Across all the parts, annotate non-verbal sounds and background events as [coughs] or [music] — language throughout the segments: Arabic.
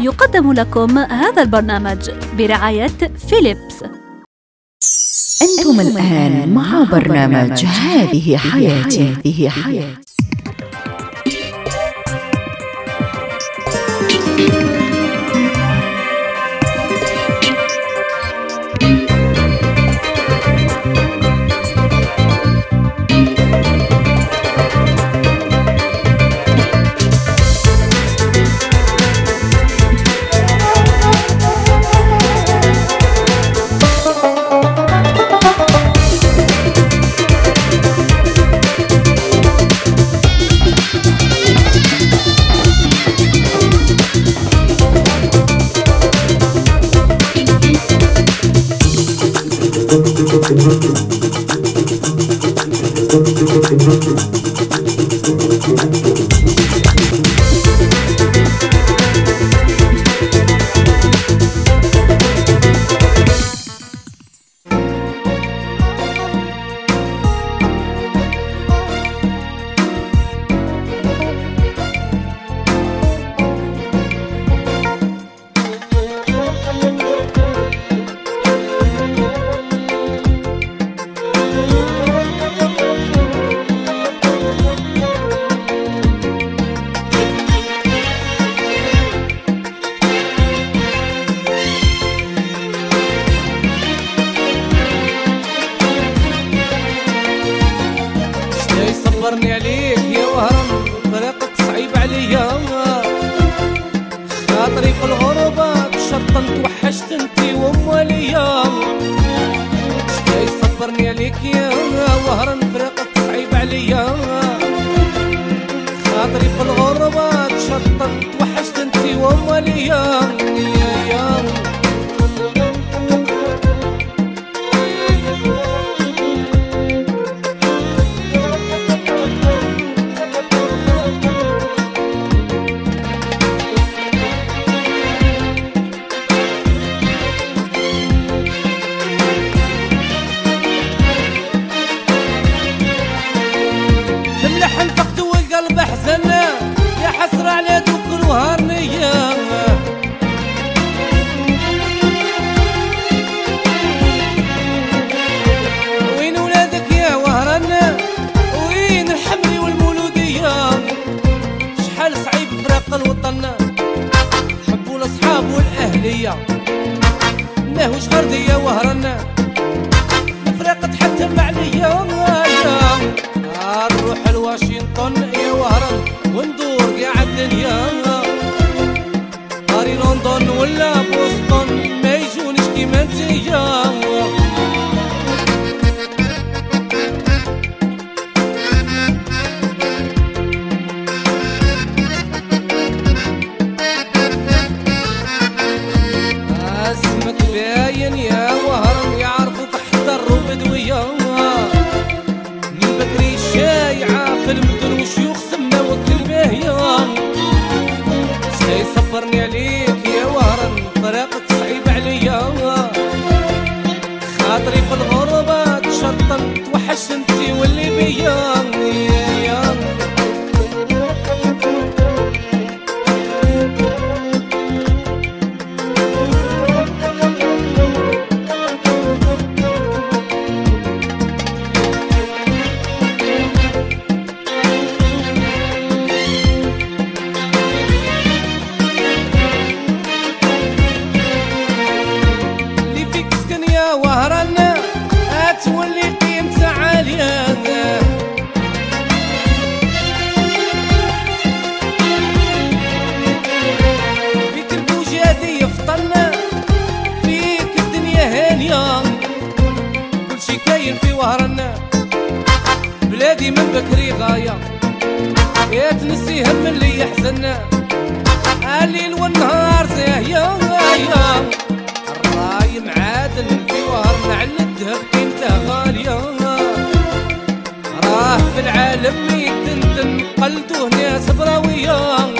يقدم لكم هذا البرنامج برعاية فيليبس. أنتم الآن مع برنامج هذه حياتي. هذه حياتي. زين في وهرنا بلادي من بكري غاية. يا تنسي هم اللي يحزننا. الليل والنهار زيه يا يا الراي معادل في وهرنا على الدهب انت غالية. راه في العالم يتندن قلدوه ناس براوية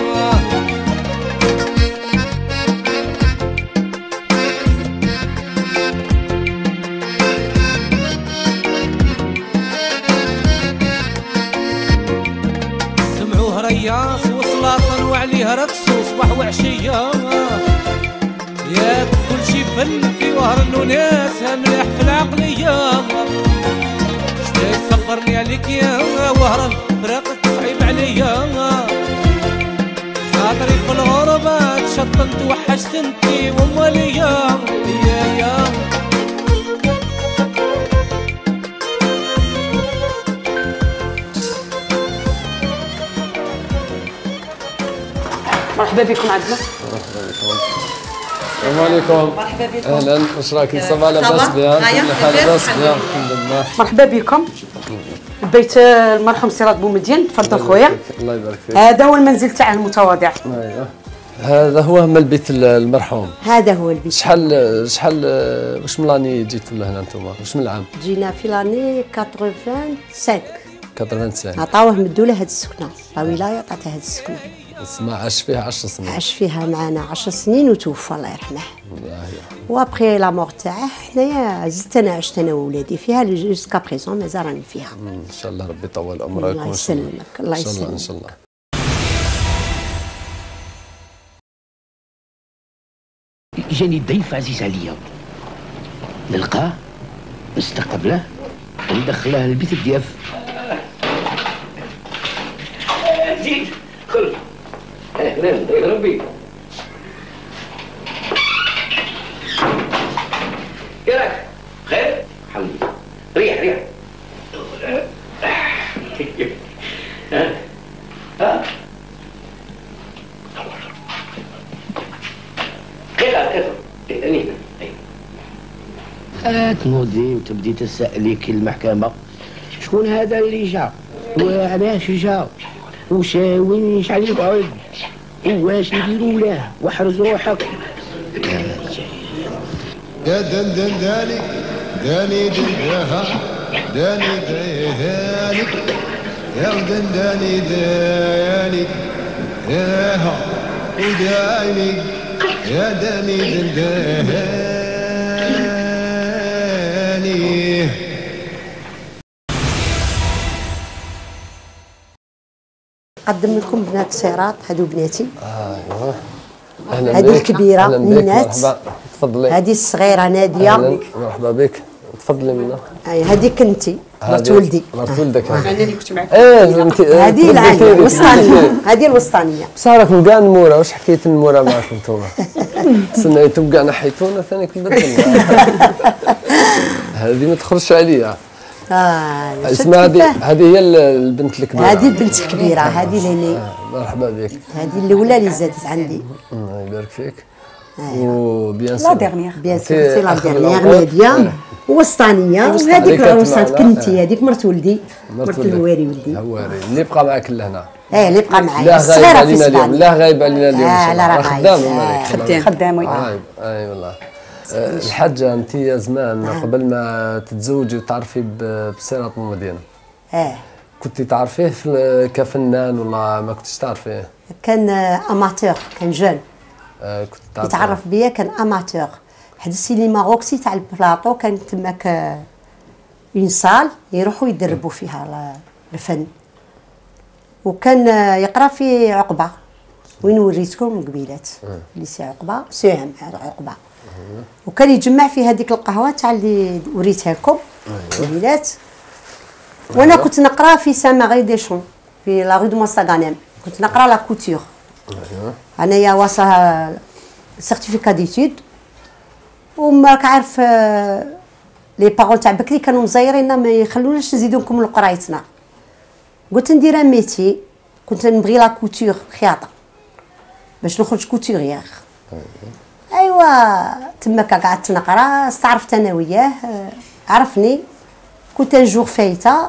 فيها رقص وصباح وعشية ياك كلشي فن في وهر الناس مليح في العقلية شتا يصبرني عليك يا وهر فراقك صعيب عليا خاطري في الغربة تشطنت وحشت انتي وماليا مرحبا بكم عندنا السلام عليكم. مرحبا بكم. أهلا. واش راكي ça va لاباس ça va؟ bien هيا، كل حال لاباس؟ لاباس bien الحمد لله. مرحبا بكم. البيت المرحوم صراط بومدين تفضل خويا. الله يبارك فيك. هذا هو المنزل تاع المتواضع. أيوه. هذا هو هم البيت ال- المرحوم. هذا هو البيت. شحال شحال واش من l'année جيتوا لهنا أنتم واش من العام؟ جينا في l'année 85 85 عطاوه مدوا له هذه السكنة. لا ولاية عطاتها هذه السكنة. ما عاش فيها 10 سنين. عاش فيها معنا 10 سنين وتوفى الله يرحمه. الله يرحمه. و après la mort تاعه حنايا زدت أنا عشت أنا وولادي فيها jusqu'à présent مازال راني فيها. إن شاء الله ربي يطول عمرك الله شاء الله. يسلمك، إن شاء الله إن يسلمك. شاء الله. جاني ضيف عزيز عليا. نلقاه نستقبله وندخله للبيت الضياف. زيد أهلا ربي كيراك خير الحمد لله ريح ريح ها ها خير خير هنينا تنوضي وتبدي تسألي كي المحكمة شكون هذا اللي جا؟ وعلاش جا؟ وش وين شحال يقعد واش نديروا له واحرز روحك. دن دن داني داني دنها داني داني يا دن داني داني ياها وداني يا داني دن داني نقدم لكم بنات صراط هادو بناتي. الكبيرة أهلاً بك، مينات. مرحبا. تفضلي. هذه الصغيرة أهلا. ناديه مرحبا بك. تفضلي منا أي، هذه كنتي. مرت ولدي. مرت ولدك. أنا اللي كنت معك إيه هذه العاليه الوسطانية. هذه الوسطانية. صارت كاع النمورة واش حكيت النمورة معكم نتوما [laughs] سنيتو كاع نحيتونا ثاني كبرتنا [laughs] هذه ما تخرجش عليا. آه اسمها هذه؟ هذه هي ال- البنت الكبيرة. هذه البنت الكبيرة هذه لهني آه، مرحبا بك. هذه الاولى اللي زادت عندي. الله يبارك فيك. وبيان لا سور. ديرنيير بيان سور سي لا ديرنيير العمر. ناديه وسطانية وهذيك معنا. كنتي هذيك مرت ولدي. مرت. الهواري ولدي. هواري اللي بقى معك لهنا. إيه اللي بقى معايا. لا غايب الصغيره في علينا اليوم لا غايب علينا اليوم آه، لا، الله. راه خدام. آه، خدام. خدام أي والله. آه، الحاجة انت يا زمان قبل ما تتزوجي وتعرفي ب- بصراط المدينة آه. كنت تعرفيه في- كفنان ولا ما كنتش تعرفيه؟ كان آه، اماتور كان جون آه، كنت تعرفيه. يتعرف بيا كان amateur واحد السينما روكسي تاع البلاطو كان تماك une salle يروحوا يدربوا فيها ال- الفن. وكان آه، يقرأ في عقبة. وين وريتكم قبيلات lycée عقبة CEM عقبة. وكان يجمع في هذيك القهوة تاع اللي وريتها لكم قبيلات. وأنا كنت نقرأ في سان ماري دي شون في لا رue دو مونستاغانيم كنت نقرأ la couture أنايا واصلة certificat d'études وماك عارف آه، les parents تاع بكري كانوا مزيريننا ما يخلوناش نزيدو نكملوا قرايتنا قلت ندير métier كنت نبغي la couture خياطة. باش نخرج couturière ايوا تماك قعدت نقرا استعرفت أنا وياه عرفني كنت un jour فايتة.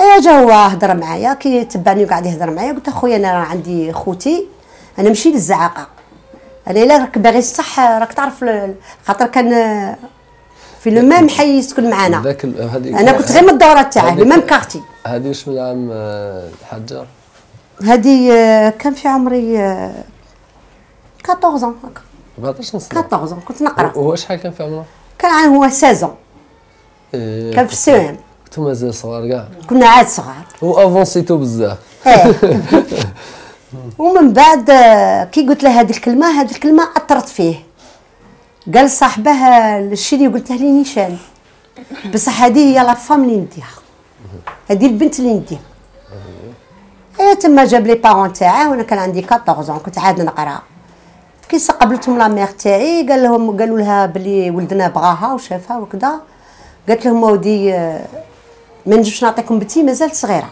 ايوا جا هو هضر معايا كي تبعني وقعد يهضر معايا قلت أخويا أنا راه عندي خوتي أنا ماشي للزعاقة. أنا إلا راك باغي الصح راك تعرف خاطر كان في le même حي يسكن معانا. أنا كنت غير من الدوره تاعه le même quartier. هذه واش من عام؟ هذه آه، كان في عمري آه، 14 ans هكا. 14 سنة 14 ans كنت نقرأ. وهو شحال كان في عمره؟ كان هو 16 ans إيه، كان في السوام كنتو مازال صغار كاع. كنا عاد صغار. وافونسيتو بزاف. إيه. [laughs] ومن بعد آه، كي قلت له هذه الكلمة هذه الكلمة أثرت فيه. قال صاحبه الشيء اللي قلته لي نيشان. بصح هذه هي la femme اللي نديها. هذه البنت اللي نديها. إيه تما جاب les parents تاعه وأنا كان عندي 14 كنت عاد نقرأ. كي قابلتهم la mère تاعي قال لهم قالوا لها بلي ولدنا بغاها وشافها وكذا قالت لهم ودي آه، ما نجمش نعطيكم بنتي مازالت صغيرة.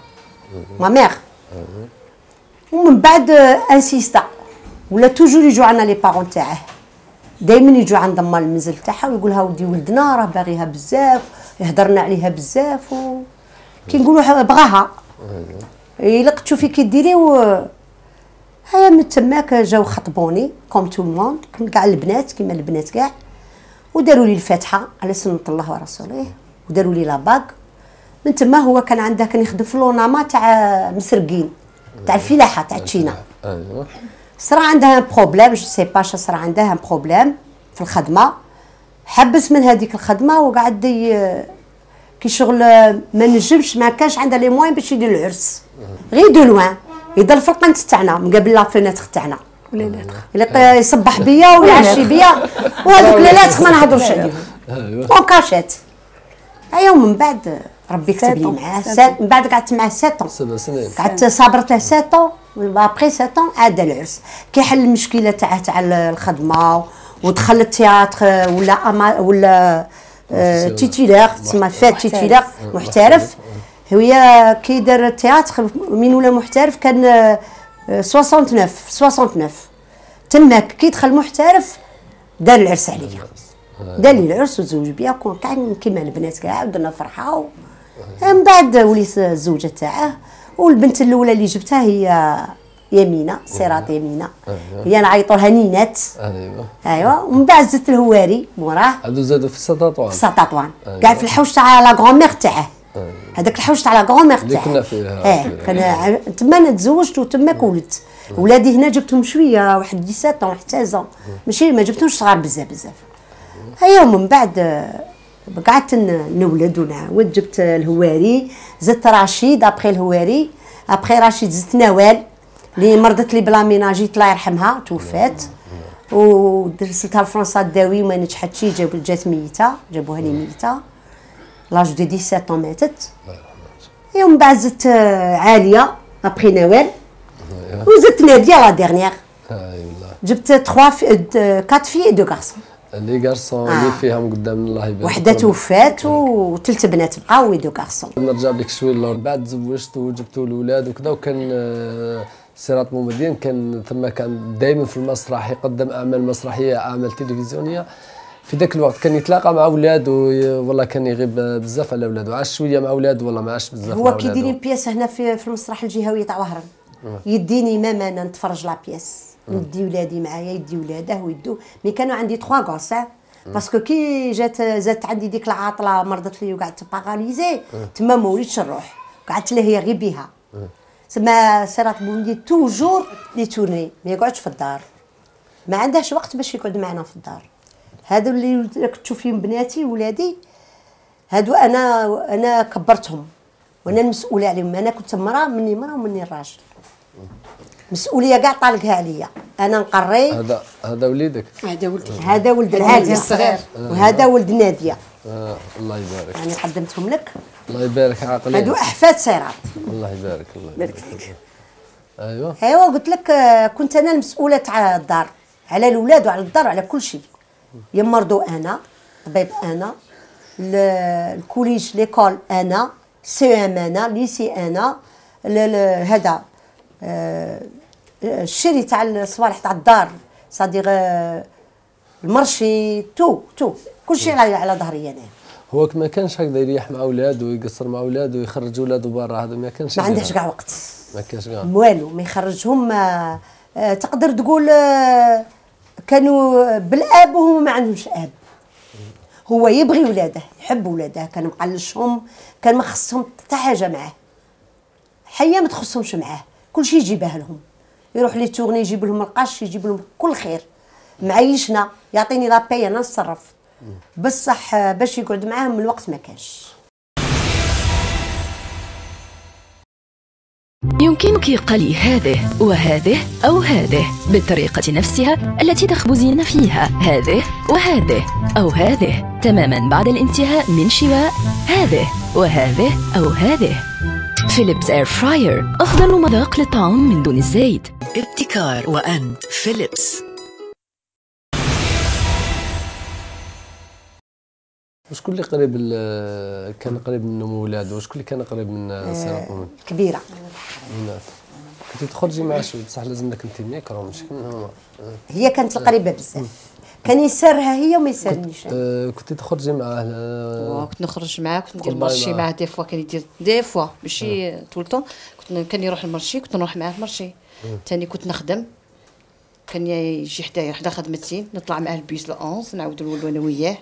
ma mère ومن بعد آه، insista ولا toujours يجوا عندنا les parents تاعه. دائما يجوا عند ما المنزل تاعها ويقولها ودي ولدنا راه باغيها بزاف يهضرنا عليها بزاف و كي نقولوا بغاها. إلا تشوفي كي ديري و هيا من تماك جاو خطبوني comme tout le monde comme كاع البنات كيما البنات كاع. وداروا لي الفاتحة على سنة الله ورسوله وداروا لي la bague من تما هو كان عنده كان يخدم في لوناما تاع مسرقين تاع الفلاحة تاع تشينا. ايوا صرا عندها problème je sais pas صرا عندها problème في الخدمة. حبس من هذيك الخدمة وقعد كي شغل ما نجمش ما كانش عندها les moyens باش يدير العرس. غير de loin. يضل في القنت تاعنا مقابل la fenêtre تاعنا. إلا يصبح بيا ويعشي بيا. وهذوك ليلات ما نهضروش عليهم. en cachette ايوا من بعد ربي كتب لي معاه. sept- من بعد قعدت معاه sept سبع سنين. قعدت صابرت له 7 ans. ابخي 7 ans عاد العرس. كي حل المشكلة تاعه تاع الخدمة ودخل ال théâtre ولا أما ولا titulaire تسمى فات titulaire محترف. هي كي دار ال théâtre من ولا محترف؟ كان آه، آه، 69 69 تماك كي دخل محترف دار العرس عليا. دار لي العرس وتزوج بيا comme كاع كيما البنات كاع ودرنا فرحة. من بعد وليت الزوجة تاعه والبنت الأولى اللي جبتها هي يمينة سيرات يمينة. هي نعيطوا لها نينات. ايوا ايوا ومن بعد زدت الهواري موراه. هادو زادوا في السطاطوان في سطاطوان كاع في الحوش تاع لا غون ميغ تاعه. هذاك الحوش تاع لا غون ميغ اللي تاعه. كنا فيها آه كان تما أنا تزوجت وتماك ولدت ولادي هنا جبتهم شوية واحد 17 واحد 16 ماشي ما جبتهمش صغار بزاف بزاف. هيا ومن بعد آه، قعدت نولد ونعاود جبت الهواري. زدت رشيد ابخي الهواري. ابخي رشيد زدت نوال. اللي مرضت لي ب la méningite الله يرحمها توفات. ودرستها لفرنسا الداوي وما نجحتش جابوا جات ميتة جابوها لي ميتة. l'âge de 17 ماتت. Et ومن بعد زدت آه، عالية ابخي نوال. وزدت نادية la dernière ايوا جبت 3 في 4 في deux garçons les garçons اللي فيهم قدام الله يبارك وحدة. توفات وثلاث بنات بقاو deux garçons نرجع بك شوية للور بعد تزوجت وجبتوا الأولاد وكذا وكان آه، سيرات بومدين كان ثم كان دائما في المسرح يقدم أعمال مسرحية أعمال تلفزيونية. في ذاك الوقت كان يتلاقى مع أولاد والله كان يغيب بزاف على أولاده. عاش شوية مع أولاده والله ما عاش بزاف هو كي أولاده. يدير pièce هنا في في المسرح الجهوي تاع وهران. يديني même أنا نتفرج la pièce. ندي ولادي معايا يدي ولاده ويدو. mais كانوا عندي trois gosses parce que كي جات زادت عندي ديك الطفلة مرضت لي وقعدت paralysée تما ما وليتش نروح. قعدت له هي غير بها تما سيرات بومدين toujours les tournées. ما يقعدش في الدار. ما عندهش وقت باش يقعد معنا في الدار. هادو اللي راك تشوفيهم بناتي ولادي هادو أنا أنا كبرتهم. وأنا المسؤولة عليهم. أنا كنت مراه مني مراه ومني راجل مسؤولية كاع طالقها عليا. أنا نقري. هذا هذا وليدك. هذا ولد هذا ولد العالية الصغير. وهذا ولد نادية. آه الله يبارك. يعني قدمتهم لك. الله يبارك عاقلين. هادو أحفاد سيرات الله يبارك الله يبارك. ايوا ايوا قلت لك آه، كنت أنا المسؤولة تاع الدار على الاولاد وعلى الدار وعلى كل شيء. يمرضوا أنا طبيب أنا ال- ال collège l'école أنا CEM أنا lycée أنا هذا آه، الشري تاع الصوالح تاع الدار صديق ال marché tout tout. كل شيء على على ظهري أنا. هو ما كانش هكذا يريح مع اولاده ويقصر مع اولاده ويخرج اولاده برا هذا ما كانش ما عندهش. كاع وقت. ما كانش كاع. والو ما يخرجهم آه، آه، تقدر تقول آه، كانوا بالاب وهم ما عندهمش آب. هو يبغي ولادة يحب ولادة كان مقلشهم كان ما خصهم حتى حاجة معاه. حيا ما تخصهمش معاه كل شيء يجيبه لهم. يروح لي تورني يجيب لهم القش يجيب لهم كل خير. معيشنا يعطيني لابي أنا نتصرف بصح باش يقعد معاهم الوقت ما كانش. يمكنك قلي هذه وهذه أو هذه بالطريقة نفسها التي تخبزين فيها هذه وهذه أو هذه تماما بعد الانتهاء من شواء هذه وهذه أو هذه. فيليبس Airfryer أفضل مذاق للطعام من دون الزيت. ابتكار وأنت فيليبس وشكون اللي قريب ال- كان قريب من من ولاده وشكون اللي كان قريب من سيرات بومدين كبيرة. الناس كنتي تخرجي مع شو بصح لازم لك انت ميكرو مش كيما هما هي كانت القريبه بزاف. كان يسرها هي وما يسرنيش. آه، كنتي تخرجي معاه آه، كنت نخرج معاه كنت ندير مارشي ما- معاه دي فوا كان يدير دي فوا ماشي طول طون كنت كان يروح المارشي كنت نروح معاه المارشي. تاني كنت نخدم. كان يجي حدايا حدا خدمتي نطلع معاه البيس ل 11 نعاود نولو أنا وياه.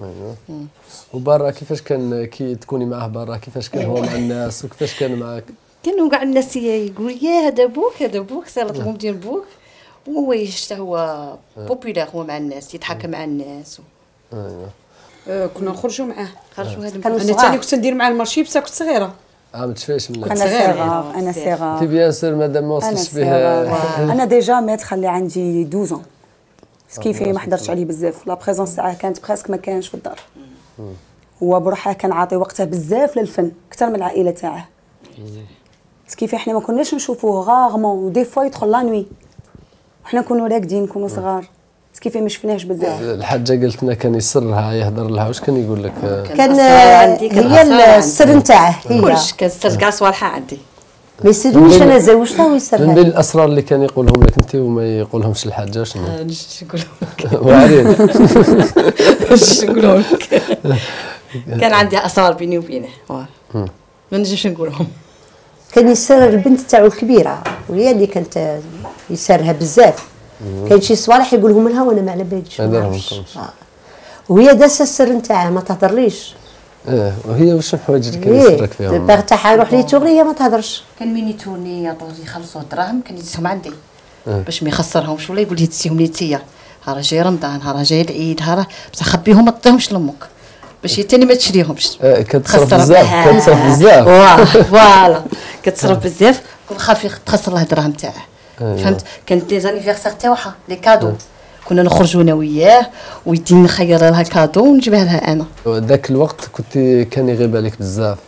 أيوه. وبرا كيفاش كان كي تكوني معاه برا؟ كيفاش كان هو مع [laughs] الناس؟ وكيفاش كان معاك؟ كانوا كاع الناس يقول يا هذا بوك هذا بوك سالة المهم ديال بوك. وهو يشتا هو populaire هو مع الناس يتحكم مع الناس. أيوه. آه، كنا نخرجوا معاه. خرجوا هذا كانوا أنا. ثاني كنت ندير معاه ال marché بس كنت صغيرة. آه ما تشفاش من أنا صغير. صغار أنا تي صغار bien sûr مادام ما أنا وصلتش صغار به أنا déjà مات خلي عندي 12 ce qui fait ما حضرتش عليه بزاف؟ la présence تاعه كانت presque ما كانش في الدار. هو بروحه كان عاطي وقته بزاف للفن أكثر من العائلة تاعه. ce qui fait إحنا ما كناش نشوفوه rarement و des fois يدخل la nuit وحنا نكونوا راقدين نكونوا صغار. ce qui fait ما شفناهش بزاف. الحاجة قالت لنا كان يسرها يهضر لها واش كان يقول لك؟ كان هي. السر نتاعه هي. كلش كان ستر كاع صوالحه عندي. ما يسرنيش أنا زوجتها من بين ويسرها الاسرار اللي كان يقولهم لك انت وما يقولهمش الحاجة شنو نش نقول وعرين واش نقول لك كان عندي اسرار بيني وبينه. ما نجمش نقولهم كان يسر البنت تاعو الكبيره وهي اللي كانت يسرها بزاف. كان شي صوالح يقولهم لها وأنا ما على باليش. آه. وهي داسه السر نتاعها ما تهضرليش. آه وهي واش الحوايج اللي كان إيه يسرك فيهم؟ الباغ تاعها يروح لي توري هي ما تهضرش كان مين يتوني يعطوا يخلصوا الدراهم كان يديهم عندي. باش ما يخسرهمش ولا يقول لي تسيهم لي تيا. ها راه جاي رمضان ها راه جاي العيد ها راه بصح خبيهم ما تعطيهمش لأمك. باش هي تاني ما تشريهمش. آه، [laughs] [laughs] كتصرف بزاف. كتصرف بزاف. voilà كتصرف بزاف خاف يخ- تخسر له الدراهم تاعه. فهمت؟ كانت les anniversaires تاعها les cadeaux. كنا نخرجوا أنا وياه ويديني نخير لها cadeau ونجيبها لها أنا. ذاك الوقت كنت كان يغيب عليك بزاف.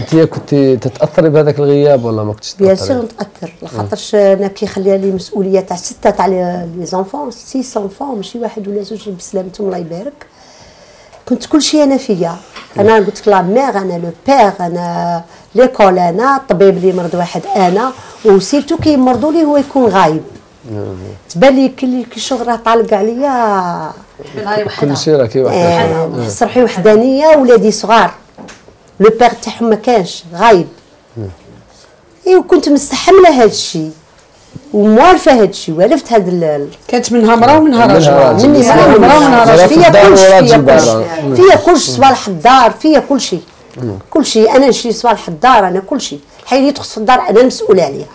أنت كنت تتاثري بهذاك الغياب ولا ما كنتش bien sûr نتأثر لاخاطرش أنا كي خليها لي مسؤولية تاع ستة تاع les enfants six enfants ماشي واحد ولا زوج بسلامتهم الله يبارك. كنت كل شيء أنا فيا. أنا قلت لك la mère أنا le père أنا l'école أنا الطبيب اللي مرض واحد أنا. و surtout كي يمرضوا لي هو يكون غايب. تبان لي كي كي الشغل راه طالق عليا. كل شيء راه كي واحد آه، نحس روحي وحدانية ولادي صغار. le père تاعهم ما كانش غايب. اي وكنت مستحملة هذا الشيء. وموالفة هذا الشيء والفت هذا ال- كانت منها مراه ومنها منها راجل مرأة مرة ومنها راجل. فيا في الدار كلش فيا. فيا كلش صوالح الدار فيا كل شيء. كل شيء. أنا نشري صوالح الدار أنا كل شيء. الحين اللي تخص في الدار أنا المسؤوله عليها.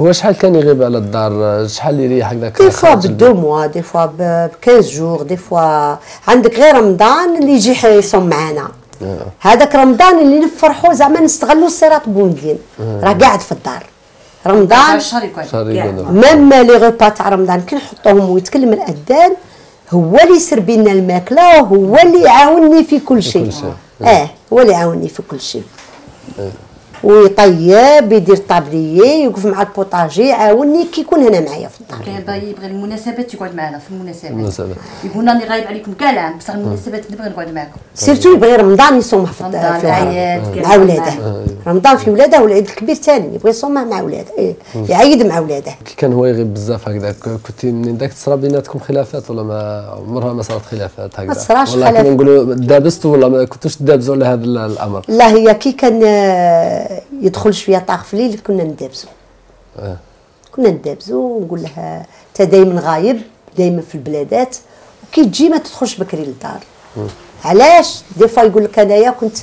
هو شحال كان يغيب على الدار؟ شحال يريح هكذاك des fois ب deux mois des fois ب 15 jours des fois عندك غير رمضان اللي يجي يصوم معانا. هذاك رمضان اللي نفرحوا زعما نستغلوا الصراط بومدين راه قاعد في الدار. رمضان شهر يقعد. ميم لي غوبا تاع رمضان كي نحطوهم ويتكلم الأذان هو اللي يسربي لنا الماكلة وهو اللي يعاونني في كل شيء. كل شيء. آه هو اللي يعاونني في كل شيء. ويطيب يدير طابليي يوقف مع البوطاجي يعاونني كي يكون هنا معايا في الدار كان باغي يبغي المناسبات يقعد معنا في المناسبات المناسبات. يقول راني غايب عليكم كاع العام بصح المناسبات نبغي نقعد معكم surtout يبغي رمضان يصومه في رمضان، الدار. الأعياد، كاع مع ولادة. رمضان في ولادة والعيد الكبير ثاني يبغي يصومه مع ولادة إيه. يعيد مع ولادة كي كان هو يغيب بزاف هكذاك كنت من ذاك تصرا بيناتكم خلافات ولا ما عمرها ما صارت خلافات هكذا ما تصراش ولا. كنا نقولوا دابستوا ولا ما كنتوش تدابزوا على هذا ال- الأمر لا هي كي كان آه، يدخل شوية طاق في الليل كنا ندابزو. آه. كنا ندابزو ونقول لها انت دايما غايب دايما في البلادات. وكي تجي ما تدخلش بكري للدار. علاش؟ des fois يقول لك أنايا كنت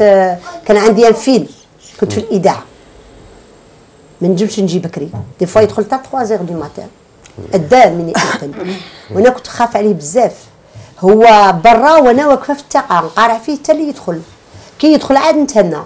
كان عندي الفيل كنت في الاذاعه ما نجمش نجي بكري. des fois يدخل حتى 3 heures du matin الدار من يأذن [coughs] وأنا كنت خاف عليه بزاف. هو برا وأنا واقفة في التاقة نقارع فيه حتى اللي يدخل. كي يدخل عاد نتهنى.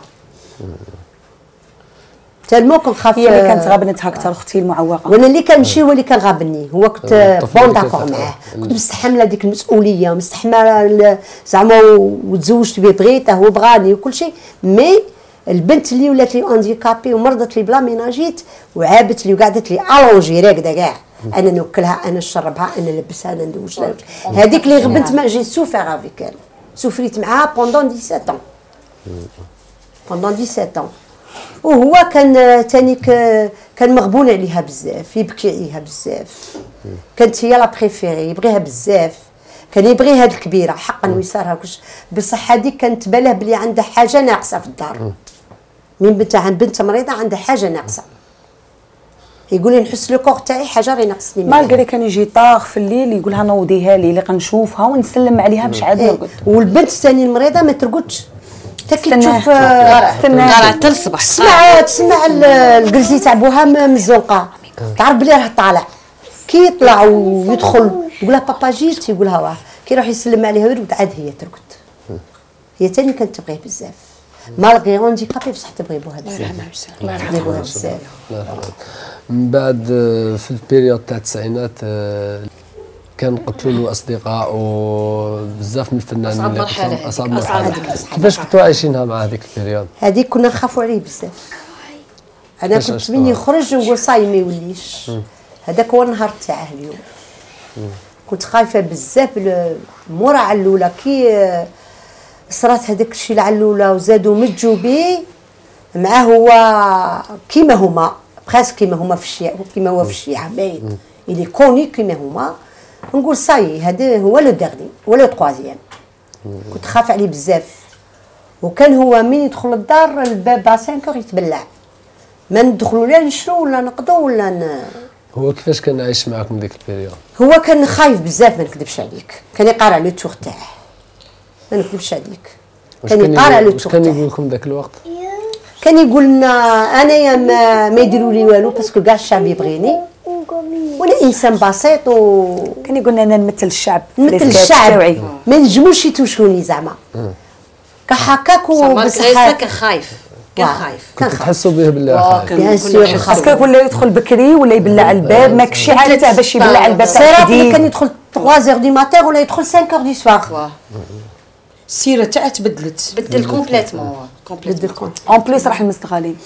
tellement كنخاف هي اللي كانت غابنتها أكثر أختي المعوقة. وأنا اللي كنمشي هو اللي كنغابني هو كنت آه، bon d'accord. معاه. مم. كنت مستحملة ديك المسؤولية ومستحمله ال- زعما وتزوجت به بغيته هو بغاني وكل شيء. mais البنت اللي ولات لي handicapée ومرضت لي ب la méningite وعابت لي وقعدت لي allongée راقدة كاع. أنا نوكلها أنا نشربها أنا نلبسها أنا ندوش لها. هذيك اللي غبنت mais j'ai souffert avec سوفريت معاها pendant 17 ans. pendant 17 ans. وهو كان تاني ك- كان مغبون عليها بزاف يبكي عليها بزاف. كانت هي la préférée يبغيها بزاف. كان يبغي هاد الكبيرة حقا ويسارها كلش بصح هذيك كانت تباله بلي عندها حاجة ناقصة في الدار. من بنت عن بنت مريضة عندها حاجة ناقصة. يقول لي نحس le cœur تاعي حاجة غير ناقصني. malgré كان يجي طاغ في الليل يقولها نوضيها لي اللي قنشوفها ونسلم عليها باش عاد إيه. نرقد. والبنت الثانية المريضة ما ترقدش. تشوف آه،. قال حتى الصبح تسمع تسمع ال- الجلسي تاع بوها م- مزنقه تعرف بلي راه طالع. كي يطلع ويدخل يقول لها بابا جيت يقول لها واه كي يروح يسلم عليها ويرقد عاد هي ترقد. هي تاني كانت تبغيه بزاف. malgré handicapée بصح تبغي بوها بزاف. تبغي بوها بزاف. الله. من بعد آه، في ال période تاع التسعينات آه، كان قتلوا له اصدقاء وبزاف من الفنانين. أصعب هذيك، أصعب مرحلة. كيفاش كنتوا عايشينها مع هذيك ال période؟ هذيك كنا نخافوا عليه بزاف. أنا كنت؟ من يخرج ونقول صاي ما يوليش. هذاك هو النهار تاعه اليوم. كنت خايفة بزاف مورا علوله كي آه، صرات هذاك الشيء العلوله وزادوا مجوا بيه معاه هو كيما هما بريسك كيما هما في الشيعة كيما هو في الشيعة باين. اللي كوني كيما هما. نقول صاي هذا هو لو ديرني هو لو تخوازيام كنت خاف عليه بزاف. وكان هو من يدخل الدار الباب 5 اور يتبلع. ما ندخلوا لا نشرو ولا نقضوا ولا ن... هو كيفاش كان عايش معكم ديك ال période؟ هو كان خايف بزاف ما نكذبش عليك. كان يقارع le tour تاعه. ما نكذبش عليك. كان يقارع le tour كان يقول لكم ذاك الوقت؟ كان يقول لنا انايا ما, ما يديروا لي والو parce que كاع الشعب يبغيني وأنا إنسان بسيط و كان يقول لنا نمثل الشعب نمثل الشعب. تاوعي. ما نجموش يتوشوني زعما. كحكاك malgré كان خايف. كان. خايف. كنت تحسوا به بالله خايف. كان bien sûr. parce que ولا يدخل بكري ولا يبلع الباب؟ ماك شي عاد تاع باش يبلع الباب اللي كان يدخل 3 heures du matin ولا يدخل 5 heures دي واه. السيره تاعها تبدلت بدل complètement complètement en plus راح المستغانم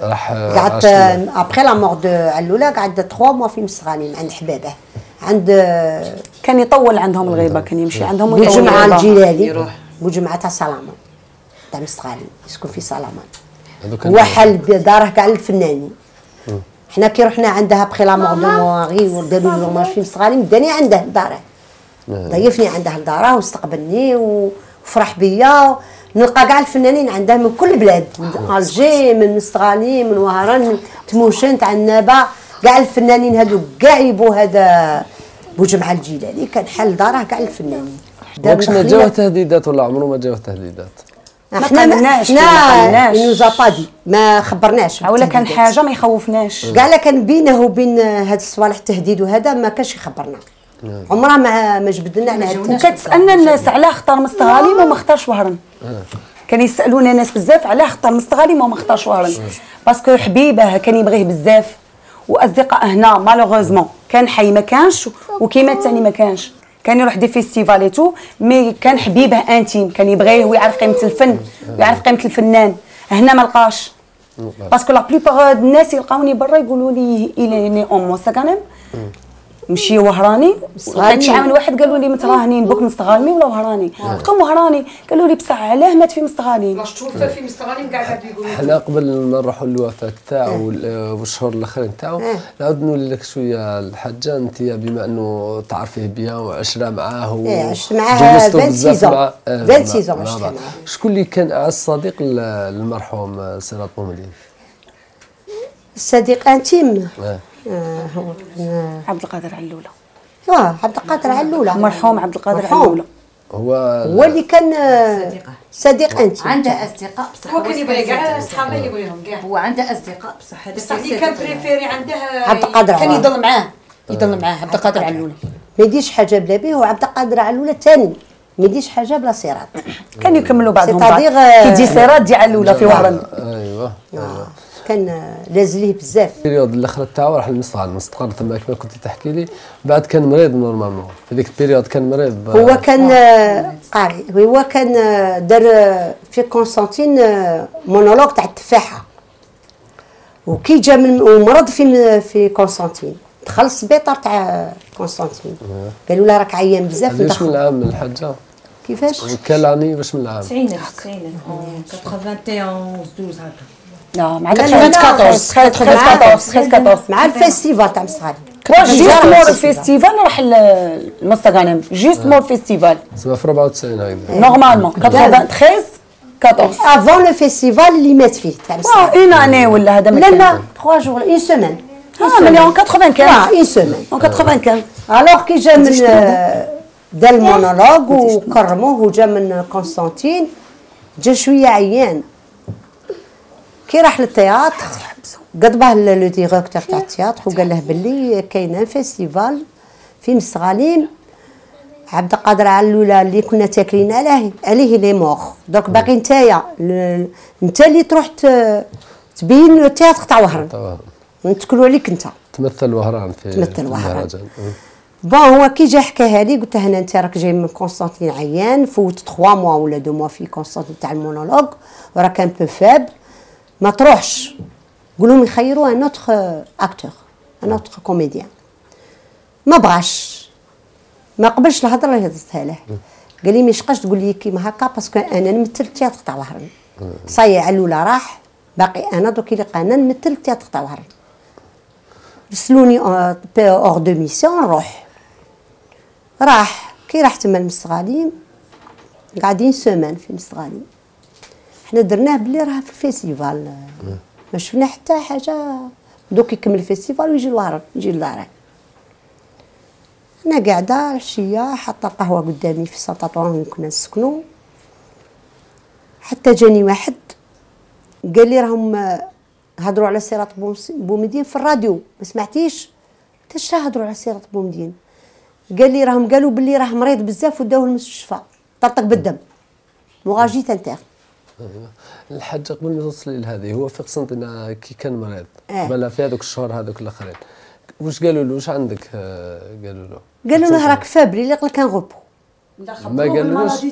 راح قعدت après la mort de علوله قعدت 3 mois في مستغانم عند حبابه. عند كان يطول عندهم الغيبة كان يمشي عندهم ويطول. بوجمعه الغيبة. الجلالي يروح. بوجمعه تاع سلامان تاع مستغانم يسكن في سلامان هو حل بداره كاع الفنانين حنا كي رحنا عندها après la mort de mon mari وداروا لي l'hommage في مستغانم داني عنده لداره ضيفني عنده لداره واستقبلني وفرح بيا نلقى كاع الفنانين عندها من كل بلاد من الجي من مستغانم من وهران من تموشن تاع عنابة كاع الفنانين هذو كاع يبغو هذا بوجمعه الجيلاني. كان حل داره كاع الفنانين. دار واش ما. جاوه تهديدات ولا عمره ما جاوه تهديدات؟ إحنا ما قلناش، ما قلناش. nous a pas ما خبرناش ولا كان. حاجة ما يخوفناش. كاع لا كان بينه وبين هاد الصوالح التهديد وهذا ما كانش يخبرنا. عمرها ما ما جبدنا على هاد وكتسالنا الناس علاه اختار مستغانم وما اختارش وهران. كان يسألونا ناس بزاف علاه اختار مستغانم وما اختارش وهران parce que حبيبه كان يبغيه بزاف وأصدقاء هنا malheureusement. كان حي ما كانش وكيما الثاني ما كانش. كان يروح des festivals et tout mais كان حبيبه intime كان يبغيه ويعرف قيمة الفن ويعرف قيمة الفنان. هنا ما لقاش. parce que la plupart الناس يلقاوني برا يقولوا لي il est né où مشي وهراني؟ لقيت شي عامل واحد قالوا لي متراهنين بوك مستغانمي ولا وهراني؟ قلت لهم وهراني قالوا لي بصح علاه مات في مستغانم باش توفى في مستغانم كاع قاعد يقولوا حنا قبل ما نروحوا للوفاة تاعو وال- والشهور الأخرين تاعو نعاود نولي لك شوية الحاجة. أنت بما أنه تعرفيه بيان وعشرة معاه و- إيه، عشت معاه جلستوا 26 بزاف ans. مع- آه، 26 مع- ans مع عشت. معاه. شكون اللي كان أعز صديق للمرحوم آه، سيرات بومدين الصديق أنتيم. آه. آه، هو كان- عبد القادر علوله. واه عبد القادر علوله. مرحوم عبد القادر مرحوم. علوله. هو هو اللي كان آه، صديق intime عنده أصدقاء بصح هو كان يبغي كاع صحابه يبغيهم كاع هو عنده أصدقاء بصح هذاك بصح اللي كان préféré عنده عبد القادر كان. يضل معاه يضل معاه عبد القادر علوله. ما يديش حاجة بلا بيه وعبد القادر علوله الثاني. ما يديش حاجة بلا صراط كانوا يكملوا بعضهم بعض. آه، كي تجي سيرات تجي علوله في وهران أيوه أيوه. كان آه، لاز ليه بزاف. ال période الأخر تاعو راح للمستقر المستقر تما كما كنت تحكي لي بعد كان مريض normalement. في ديك ال période كان مريض هو كان آه، قاري هو كان آه، دار آه، في آه، مونولوج تاع التفاحة. وكي جا من ومرض في في قسطنطين دخل السبيطار تاع قسطنطين قالوا له راك عيان بزاف ليش من العام الحاجة؟ كيفاش؟ كان لاني واش من العام؟ تسعينات تسعينات. 91 12 هكا. لا مع لا، لا، 94 لا، 13 13 13 مع الفيستيفال تاع مصغالي جوست مور الفيستيفال راح ل- المستغانم جوست مور فيستيفال في 94 هكذا نورمالمون 93 14 افون لو فيستيفال اللي مات فيه تاع مصغالي اون اني ولا هذا لا. لا 3 جور اون سيمين آه مليون 95 آه اون سيمين en 95 الوغ كي جا من آه، دا المونولوج وكرموه وجا من قسطنطين جا شوية عيان كي راح لل théâtre. قضبه le directeur تاع ال théâtre وقال له باللي كاين un festival في مستغانم عبد القادر علوله اللي كنا تاكلين عليه عليه il est mort donc باقي نتايا انت اللي تروح تبين ال théâtre تاع وهران. نتكلوا عليك انت. تمثل وهران في تمثل وهران. bon هو كي جا حكاها لي قلت له هنا انت راك جاي من قسطنطين عيان فوت 3 mois ولا 2 mois في قسطنطين تاع المونولوج وراك un peu faible ما تروحش. قول لهم يخيروا un autre acteur un autre comédien ما بغاش. ما قبلش الهضرة اللي هضرتها له. قال لي ما يشقاش تقول لي كيما هكا parce que أنا نمثل ال théâtre تاع وهران صاي علوله راح باقي أنا دوك اللي أنا نمثل ال théâtre تاع وهران رسلوني ordre de mission نروح. راح. كي راح تما المستغانم قاعدين سومان في المستغانم حنا درناه بلي راه في ال festival ما شفنا حتى حاجة. دوك يكمل ال festival ويجي لوهران يجي لداره أنا قاعدة عشيه حاطة قهوة قدامي في سانتاطوان وين كنا نسكنو. حتى جاني واحد قال لي راهم آه، هضروا على سيرات بومدين في الراديو. ما سمعتيش؟ قلت اش هضروا على سيرات بومدين. قال لي راهم قالوا باللي راه مريض بزاف وداوه المستشفى طرطق بالدم. مغاجي أيوة. [laughs] الحاجة قبل ما توصلي لهذه هو في قسنطينه كي كان مريض. آه. قبل في هذوك الشهور هذوك الآخرين. واش قالوا له؟ واش عندك؟ آه، قالوا له. قالوا له راك فابري اللي قال كان غوبو ما قالوش.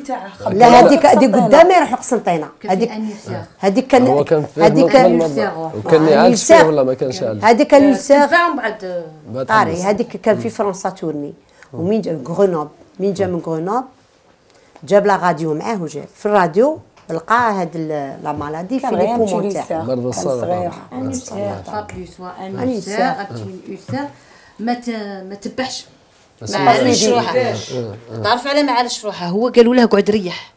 لا هذيك هذيك قدامي راح قسنطينه هذيك هذيك كان هو كان هذيك المرضى وكان يعالج فيه ولا ما كانش يعالج هذيك كان يساغ بعد خلص. هذيك كان في فرنسا tournée. ومين جا غرونوب مين جا من غرونوب جاب la radio معاه وجا في الراديو لقى هاد la maladie في les غير poumons تاعو الصدر صغير. ان petit ulcère ما ت- ما عالجش روحه تعرف على ما عالجش روحه هو قالوا له قعد ريح.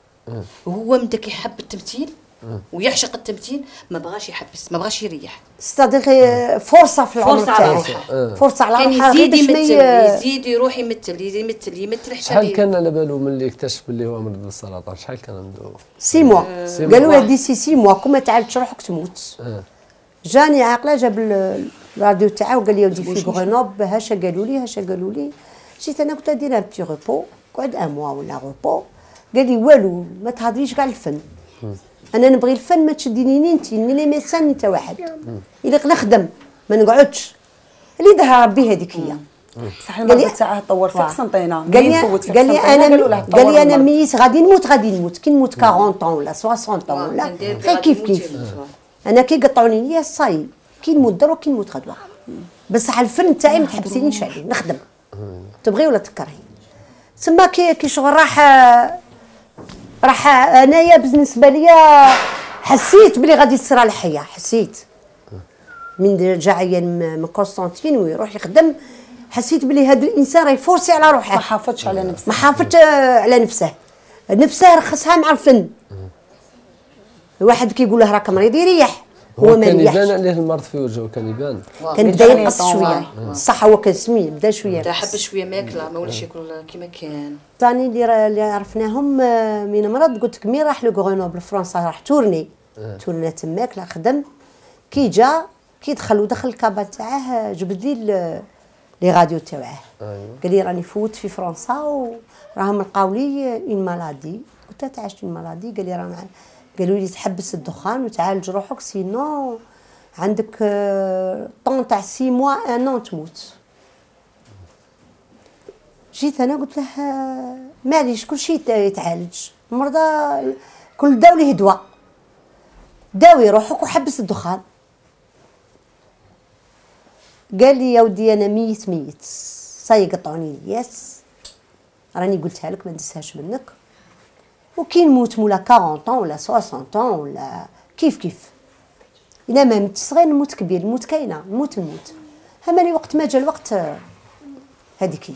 وهو من داك يحب التمثيل. ويعشق التمثيل ما بغاش يحبس ما بغاش يريح. ستادير فرصه في العمر فرصة على روحه. فرصه على كان روحها غير يزيد يمثل يزيد يروح يمثل يزيد يمثل يمثل حتى شحال كان على باله ملي اكتشف باللي هو مريض بالسرطان شحال كان عنده؟ six mois قالوا. له d'ici six mois كون ما تعالجش روحك تموت. آه. جاني عاقلة جاب ال- الراديو تاعو قال لي ودي في غرونوب هاشا قالوا لي هاشا قالوا لي جيت أنا كنت ندير un petit repos قعد un mois ولا repos قال لي والو ما تهضريش كاع الفن. أنا نبغي الفن ما تشديني انت ni les médecins انت واحد. إلا نخدم ما نقعدش. اللي دها ربي هذيك هي. بصح المرض تاعه طور في. قسنطينه قال لي قال لي أنا قال لي أنا. ميت غادي نموت غادي نموت. كي نموت 40 طون ولا 60 طون ولا. غير كيف كيف. أنا كي قطعوني لياس ça y est. كي نموت درو كي نموت غدوة. بصح الفن تاعي ما تحبسينيش عليه. نخدم. تبغي ولا تكرهي. تما كي كي شغل راح راح انايا بالنسبة ليا حسيت بلي غادي تصير على الحياة حسيت. من عيان من قسطنطين ويروح يخدم حسيت بلي هذا الإنسان راه يفورسي على روحه. ما حافظش على نفسه. ما حافظش على نفسه. نفسه رخصها مع الفن. الواحد كيقول له راك مريض يريح. هو ما كان يبان عليه المرض في وجهه كان يبان. كان بدا ينقص شوية. صح هو كان سمين بدأ شوية تا حب شوية ماكلة ما ولاش ياكل كيما كان. ثاني اللي را- اللي عرفناهم آه، من مرض قلت لك مين راح لو غرونوبل فرنسا؟ راح tournée. tournée تماك لا خدم. كي جا كي دخل ودخل ال cabas تاعه جبد لي لي راديو تاعه. قال لي راني فوت في فرنسا وراهم لقاو لي une maladie قلت له تعشت une maladie قال لي راهم قالوا لي تحبس الدخان وتعالج روحك sinon عندك آه، temps تاع six mois an تموت. جيت أنا قلت له آه، معليش كل شيء يتعالج. المرضى كل داو ليه دواء. داوي روحك وحبس الدخان. قال لي يا ودي أنا ميت ميت. صاي يقطعوني الياس راني قلتها لك ما ندسهاش منك. وكي نموت مولا 40 طون ولا 60 طون ولا كيف كيف. إلا ما مت صغير نموت كبير نموت كاينة نموت نموت. هماني وقت ما جا الوقت هذيك هي.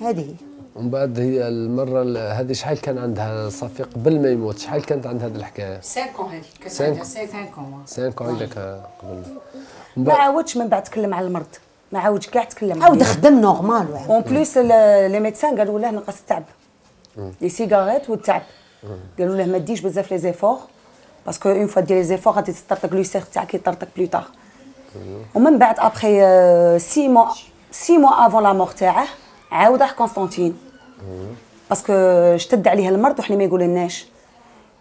هذه هي. ومن بعد هي المرة ال- هذه شحال كان عندها صافي قبل ما يموت؟ شحال كانت عندها هذه الحكاية؟ 5 ans هذه كانت. عندها 5 ans. 5 ans قبل. ما عاودش من بعد تكلم على المرض. ما عاودش كاع تكلم عاود خدم normal en plus les médecins قالوا له نقص التعب. les cigarettes والتعب قالوا له ما ديش بزاف les efforts parce que une fois دير les efforts غادي تطرطق l'ulcère تاعك يطرطق plus tard ومن بعد après six mois six mois avant la mort تاعه عاود راح Constantine parce que اشتد عليه المرض وحنا ما يقول لناش.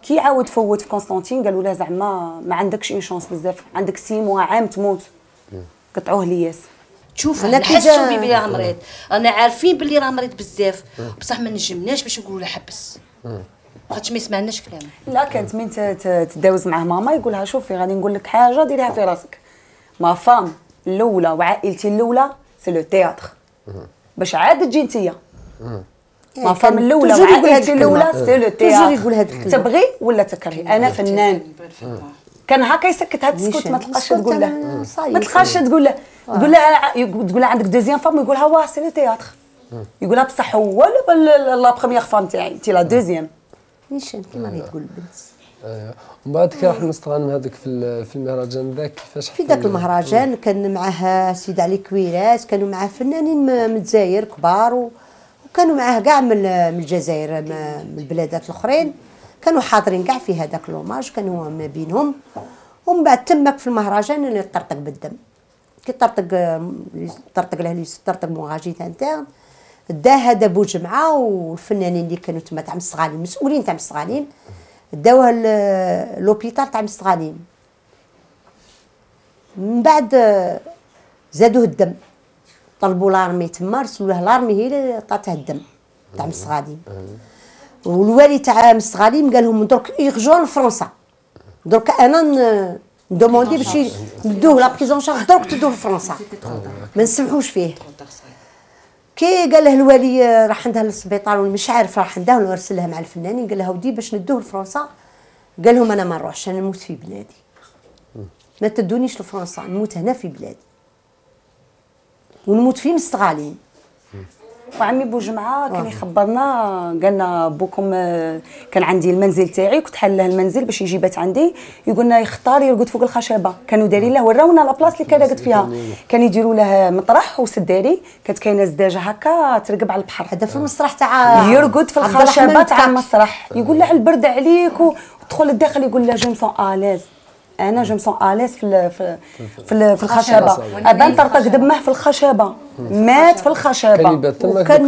كي عاود فوت في كونستانتين قالوا له زعما ما عندكش une chance بزاف. عندك six mois عام تموت. قطعوه لياس تشوف نحسوا بي بلي راه مريض. أنا عارفين بلي راه مريض بزاف. بصح ما نجمناش باش نقولوا له حبس. خاطش ما يسمعناش كلامه. لا كانت من ت- ت- تداوز معاه ماما يقولها شوفي غادي نقول لك حاجة ديريها في راسك. ma femme الاولى وعائلتي الاولى c'est le théâtre باش عاد تجي انتيا ma femme الاولى وعائلتي الاولى. c'est le théâtre. تبغي ولا تكرهي أنا فنان. كان هكا يسكت هاد السكوت ما تلقاش تقول له. ما تلقاش تقول له. تقول له تقول له عندك deuxième femme يقولها واه c'est le théâtre يقولها بصح هو la la première femme تاعي؟ t'es la deuxième نيشان كيما غادي تقول البنت. أيوه ومن بعد كي راح مستغانم هذاك في ال- في المهرجان ذاك كيفاش في ذاك المهرجان كان معاه سيد علي كويرات كانوا معاه فنانين من الجزائر كبار وكانوا معاه كاع من الجزائر من البلادات الأخرين. كانوا حاضرين كاع في هذاك l'hommage كان هو ما بينهم. ومن بعد تمك في المهرجان اللي طرطق بالدم. كي طرطق طرطق له طرطق interne داه هذا بوجمعه والفنانين اللي كانوا تما تاع مستغانم مسؤولين تاع مستغانم داوها ل- l'hôpital تاع مستغانم من بعد زادوه الدم. طلبوا l'armée تما رسلوا له l'armée هي اللي عطاتها الدم تاع مستغانم والوالي تاع مستغانم قال لهم درك يخرجوا لفرنسا درك أنا ن demander باش ندوه la prise en charge درك تدوه لفرنسا ما نسمحوش فيه. كي قال له الوالي آه، راح عندها للسبيطار ولا مش عارف راح عندها ولا ارسل لها مع الفنانين. قال لها ودي باش ندوه لفرنسا. قال لهم أنا ما نروحش أنا نموت في بلادي. ما تدونيش لفرنسا نموت هنا في بلادي. ونموت في مستغانم وعمي بوجمعه كان يخبرنا قالنا بوكم آه، كان عندي المنزل تاعي كنت حل له المنزل باش يجي بات عندي. يقولنا يختار يرقد فوق الخشبة. كانوا دايرين له وراونا la place اللي كان راقد فيها. كان يديروا له مطرح وسداري. كانت كاينة زجاجة هكا ترقب على البحر. هذا في المسرح تاع يرقد في الخشبة تاع. المسرح. يقول له البرد عليك وتدخل الداخل يقول له je me sens à l'aise أنا je me sens à l'aise في ال- في في, في الخشبة. eh ben طرطق دمه في الخشبة. مات في الخشبة. كان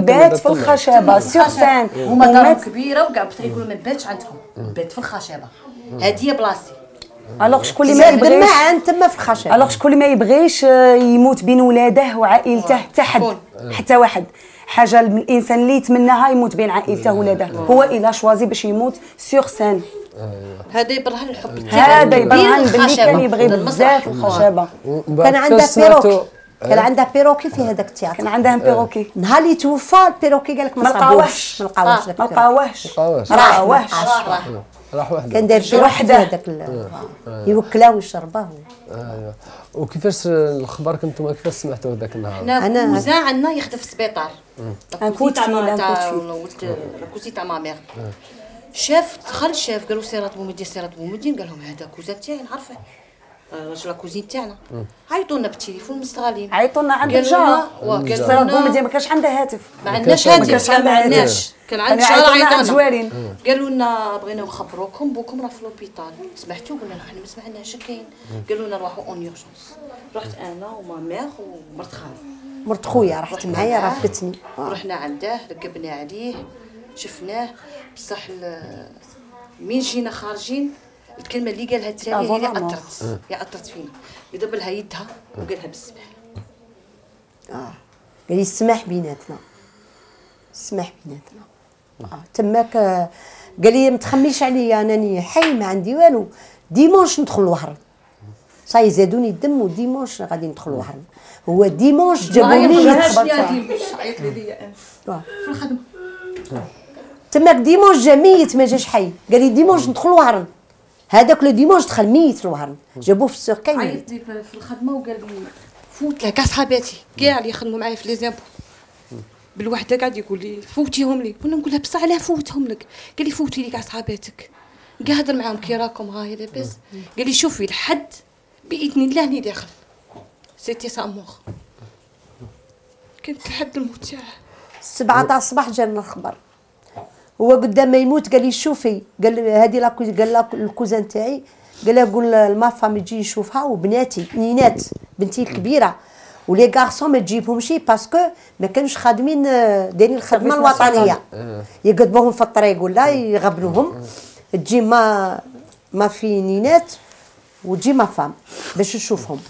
كان [laughs] في. الخشبة. sur scène هما دارهم كبيره وكاع بطريق يقولوا ما باتش عندكم. بات في الخشبة. هذه هي بلاصتي. alors شكون اللي ما يبغيش معا تما في الخشب alors شكون اللي ما يبغيش آه، يموت بين ولادة وعائلته حتى حد حتى واحد. حاجة الإنسان اللي يتمناها يموت بين عائلته وولاده هو il a choisi باش يموت sur scène هذا يبرهن الحب تاعها هذا يبان باللي. كان يبغي. بزاف الخشبة. بعد كان عندها perroquet كان عندها perroquet في هذاك ال théâtre. كان عندها perroquet نهار اللي توفى ال perroquet قال لك ما ما لقاوهش. ما لقاوهش. ما. لقاوهش. لقاوهش. راح. راح وحده. كان داير في وحده. هذاك ال- يوكلاه ويشرباه أيوه. وكيفاش الخبر كنتم كيفاش سمعتوا ذاك النهار؟ حنا أنا- cousin عندنا يخدم في السبيطار. تاع فيل ما- ميغ شاف دخل شاف قالوا سيرات بومدين سيرات بومدين قال لهم هذا cousin تاعي نعرفه. آه، راجل cousine تاعنا عيطوا لنا بالتليفون مستغانم عيطوا لنا عند قالوا الجار لنا- واه، قالوا لنا- ما كانش عندها هاتف ما عندناش ما هاتف ما عندناش كان عند عيطونا جوارين قالوا لنا بغينا نخبروكم بوكم راه في l'hôpital سمعتوا قلنا إحنا ما سمعناش كاين قالوا لنا نروحوا en urgence رحت أنا و ma mère ومرت خالي مرت خويا رحت معايا رافقتني رحنا عنده ركبنا عليه شفناه بصح مين جينا خارجين الكلمة اللي قالها التالي هي اللي. أثرت. هي أثرت فينا. يضرب لها يدها وقالها بالسمح آه. قال لي السماح بيناتنا. السماح بيناتنا. آه. تماك آه، قال لي ما تخميش عليا انني حي ما عندي والو. dimanche ندخل الوهران صاي زادوني الدم و dimanche غادي ندخل الوهران هو ديمونش جابوني عيط لي ليا آه. في الخدمة. تماك dimanche جا ميت ما جاش حي. قال لي dimanche ندخل الوهران هذاك le dimanche دخل ميت الوهران جابوه في السوق كاين عيط لي في في الخدمة وقال لي فوت له كاع صحاباتي كاع اللي يخدموا معايا في les impôts بالوحدة قاعد يقول لي فوتيهم لي. وأنا نقول لها بصح علاه فوتهم لك. قال لي فوتي لي كاع صحاباتك. قاعد هضر معاهم كي راكم هاي لاباس. قال لي شوفي لحد بإذن الله راني داخل. c'était sa mort كنت لحد الموت تاعه السبعة تاع الصباح جانا الخبر. هو قدام ما يموت قال لي شوفي قال هذه la cous- قال ال cousine تاعي. قال لها قول ل ma femme يجي يشوفها وبناتي نينات بنتي الكبيرة. و les garçons ما تجيبهمش parce que ما كانوش خادمين آه، دايرين الخدمة الوطنية. آه. يقدموهم في الطريق ولا يغبنوهم. تجي ما ما في نينات. وتجي ma femme باش نشوفهم.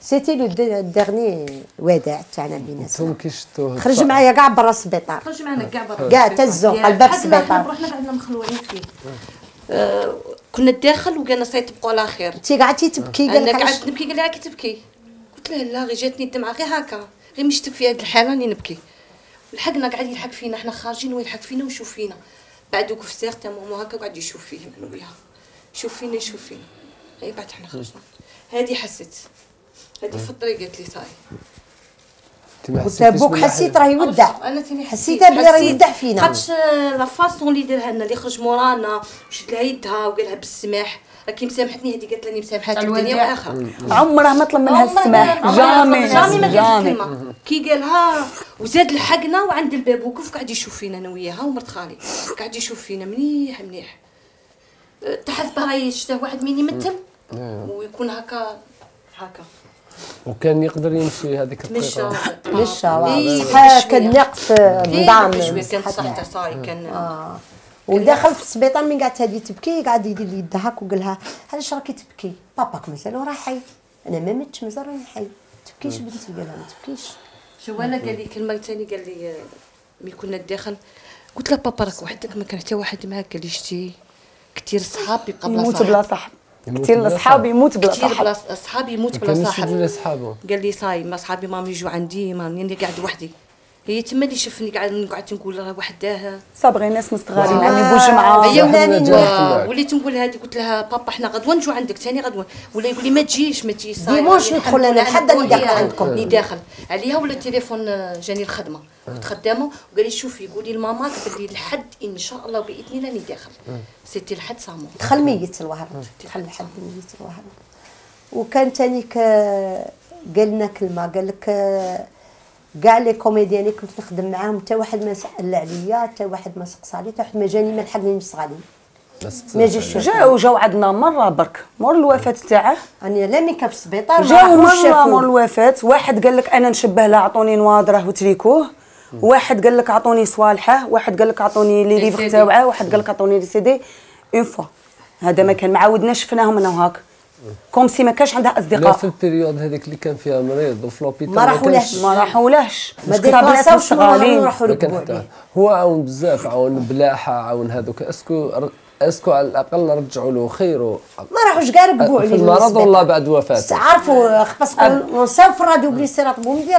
c'était le dernier وداع تاعنا بيناتنا أنتم كي شفتوه؟ خرج معايا كاع برا السبيطار. خرج معنا كاع برا كاع تزو على الباب السبيطار. رحنا قعدنا مخلوعين فيه. آه، كنا داخل وقالنا سيطبقوا على خير. انت قعدتي تبكي؟ قال أنا لك علاش؟ قعدت نبكي؟ قال لي راكي تبكي. قلت له لا غير جاتني الدمعة غير هكا غير مشتك في هذه الحالة راني نبكي. لحقنا قاعد يلحق فينا إحنا خارجين ويلحق فينا ويشوف فينا. بعد وقف surtout ماما هكا قاعد يشوف فيهم أنا وياها يشوف فينا يشوف فينا. اي بعد إحنا خرجنا. هذه حسيت. هذه في الطريق قالت لي صاي قلت حسيتيش بوك؟ حسيت راه يودع أنا تاني حسيتها بلي راه حسيت. يودع فينا. خاطش آه، la façon اللي دارها لنا اللي خرج مورانا شد لها يدها وقالها بالسماح. راكي مسامحتني هذه قالت لي مسامحاتك الوداع. الدنيا واخره عمره ما طلب منها السماح. jamais. jamais ما قالت الكلمة. كي قالها وزاد لحقنا وعند الباب وقف قاعد يشوف فينا أنا وياها ومرت خالي. قاعد يشوف فينا مليح مليح أه، تحس راهي شتا واحد مين يمتم ويكون هكا هكا. وكان يقدر يمشي هذيك مشى. الطريقة مشى. شوية. كان ناقص نظام كانت صحتها. صحته صاي كان آه. ودخل في السبيطار من قعدت هذه تبكي قعد يدير لي يدها هاك وقال لها علاش راكي تبكي؟ باباك مازال راه حي أنا ما متش مازال راني حي تبكيش بنتي؟ قال لها ما تبكيش. شو أنا قال لي كلمة ثاني قال لي آه، ملي كنا داخل قلت له بابا راك وحدك ما كان حتى واحد معاك. قال لي شتي كثير صحاب يبقى بلا يموت صاحب بلا صاحب يموت كثير الأصحاب يموت بلا كثير صاحب. بلا صحابي يموت بلا صاحب. قال لي صاي ما صحابي ما يجوا عندي ما راني قاعد وحدي. هي تما اللي شافني قاعد قعدت نقول راه وحداه صابغين ناس مستغارين آه. عمي بوجمعه هي. وليت نقول هذه قلت لها بابا إحنا غدوة نجوا عندك ثاني غدوة. ولا يقول لي ما تجيش ما تجيش. صاي dimanche ندخل لحد راني وهي- داخل عندكم. راني داخل. عليها ولا التليفون آه، جاني الخدمة. كنت خدامة وقال لي شوفي قولي لماماك قال لي لحد إن شاء الله بإذن الله راني داخل. c'était لحد sa mort دخل ميت الوهر دخل لحد ميت الوهر وكان تاني ك قال لنا كلمة قال لك آه، كاع les comédiens اللي كنت نخدم معاهم حتى واحد ما سأل عليا حتى واحد ما سقس عليا حتى واحد ما جاني ما لحقني لمستغانم ما جاش جاو جاو عندنا مرة برك. مور الوفاة تاعه. أنا لا mais كان في السبيطار جاو مرة. مور الوفاة. واحد قال لك أنا نشبه له عطوني نواضره وتريكوه. واحد قال لك عطوني صوالحه. واحد قال لك عطوني لي ليفغ CD. تاوعه. واحد قال لك عطوني les CD. une fois هذا ما كان معاودنا شفناهم أنا وهاك. comme si ما كانش عندها لا في اصدقاء ال période هذيك اللي كان فيها مريض وفي l'hôpital ما راحولاش. كانش- ما راحولاش ما ديبلاساوش حتى عليه هو عاون بزاف عاون بلاحة عاون هذوك. أسكو أسكو على الأقل رجعوا له خيره ما راحوش كاع ركبوا عليه في المرض ولا بعد وفاته. عارفوا باسكو نساو في الراديو بلي سي راتبو ندير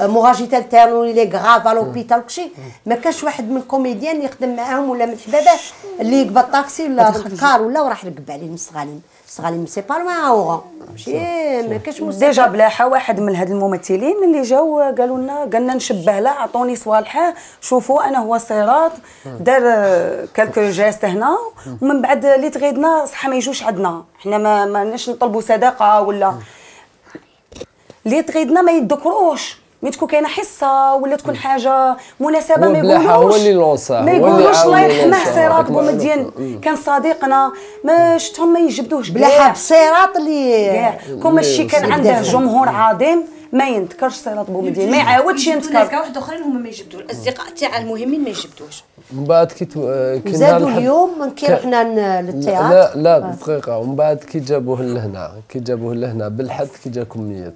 مغاجيت انترن لي غراف على لوبيتال كلشي ما كانش واحد من الكوميديان يخدم معاهم ولا من الحبابه اللي يقبل الطاكسي ولا الكار ولا وراح يركب عليه مستغالين مستغالين سي با معاهم ماشي ما كانش ديجا بلاحه واحد من هاد الممثلين اللي جاو قالوا لنا قالنا نشبه له عطوني صوالحه شوفوا أنا هو صراط دار كالكو جاست هنا ومن بعد اللي تغيدنا صح ما يجوش عندنا حنا ما ماناش نطلبوا صداقه ولا اللي تغيدنا ما يذكروش مي تكون كاينة حصة ولا تكون حاجة مناسبة ما هو يقولوش اللي ما يقولوش الله يرحمه. صراط. بومدين. كان صديقنا ما شفتهم ما يجبدوش بلا كاع. حب صراط اللي كاع كوم الشي كان عنده. جمهور عظيم ما ينذكرش صيرات بومدين ما يعاودش كاع ينذكر واحد آخرين هما ما يجبدوا الأصدقاء تاع المهمين ما يجبدوش من بعد كي تو... آه، كي زادوا اليوم من كي رحنا ن- لا لل théâtre لا دقيقة. ومن بعد كي جابوه لهنا كي جابوه لهنا بالحد كي جاكم ميت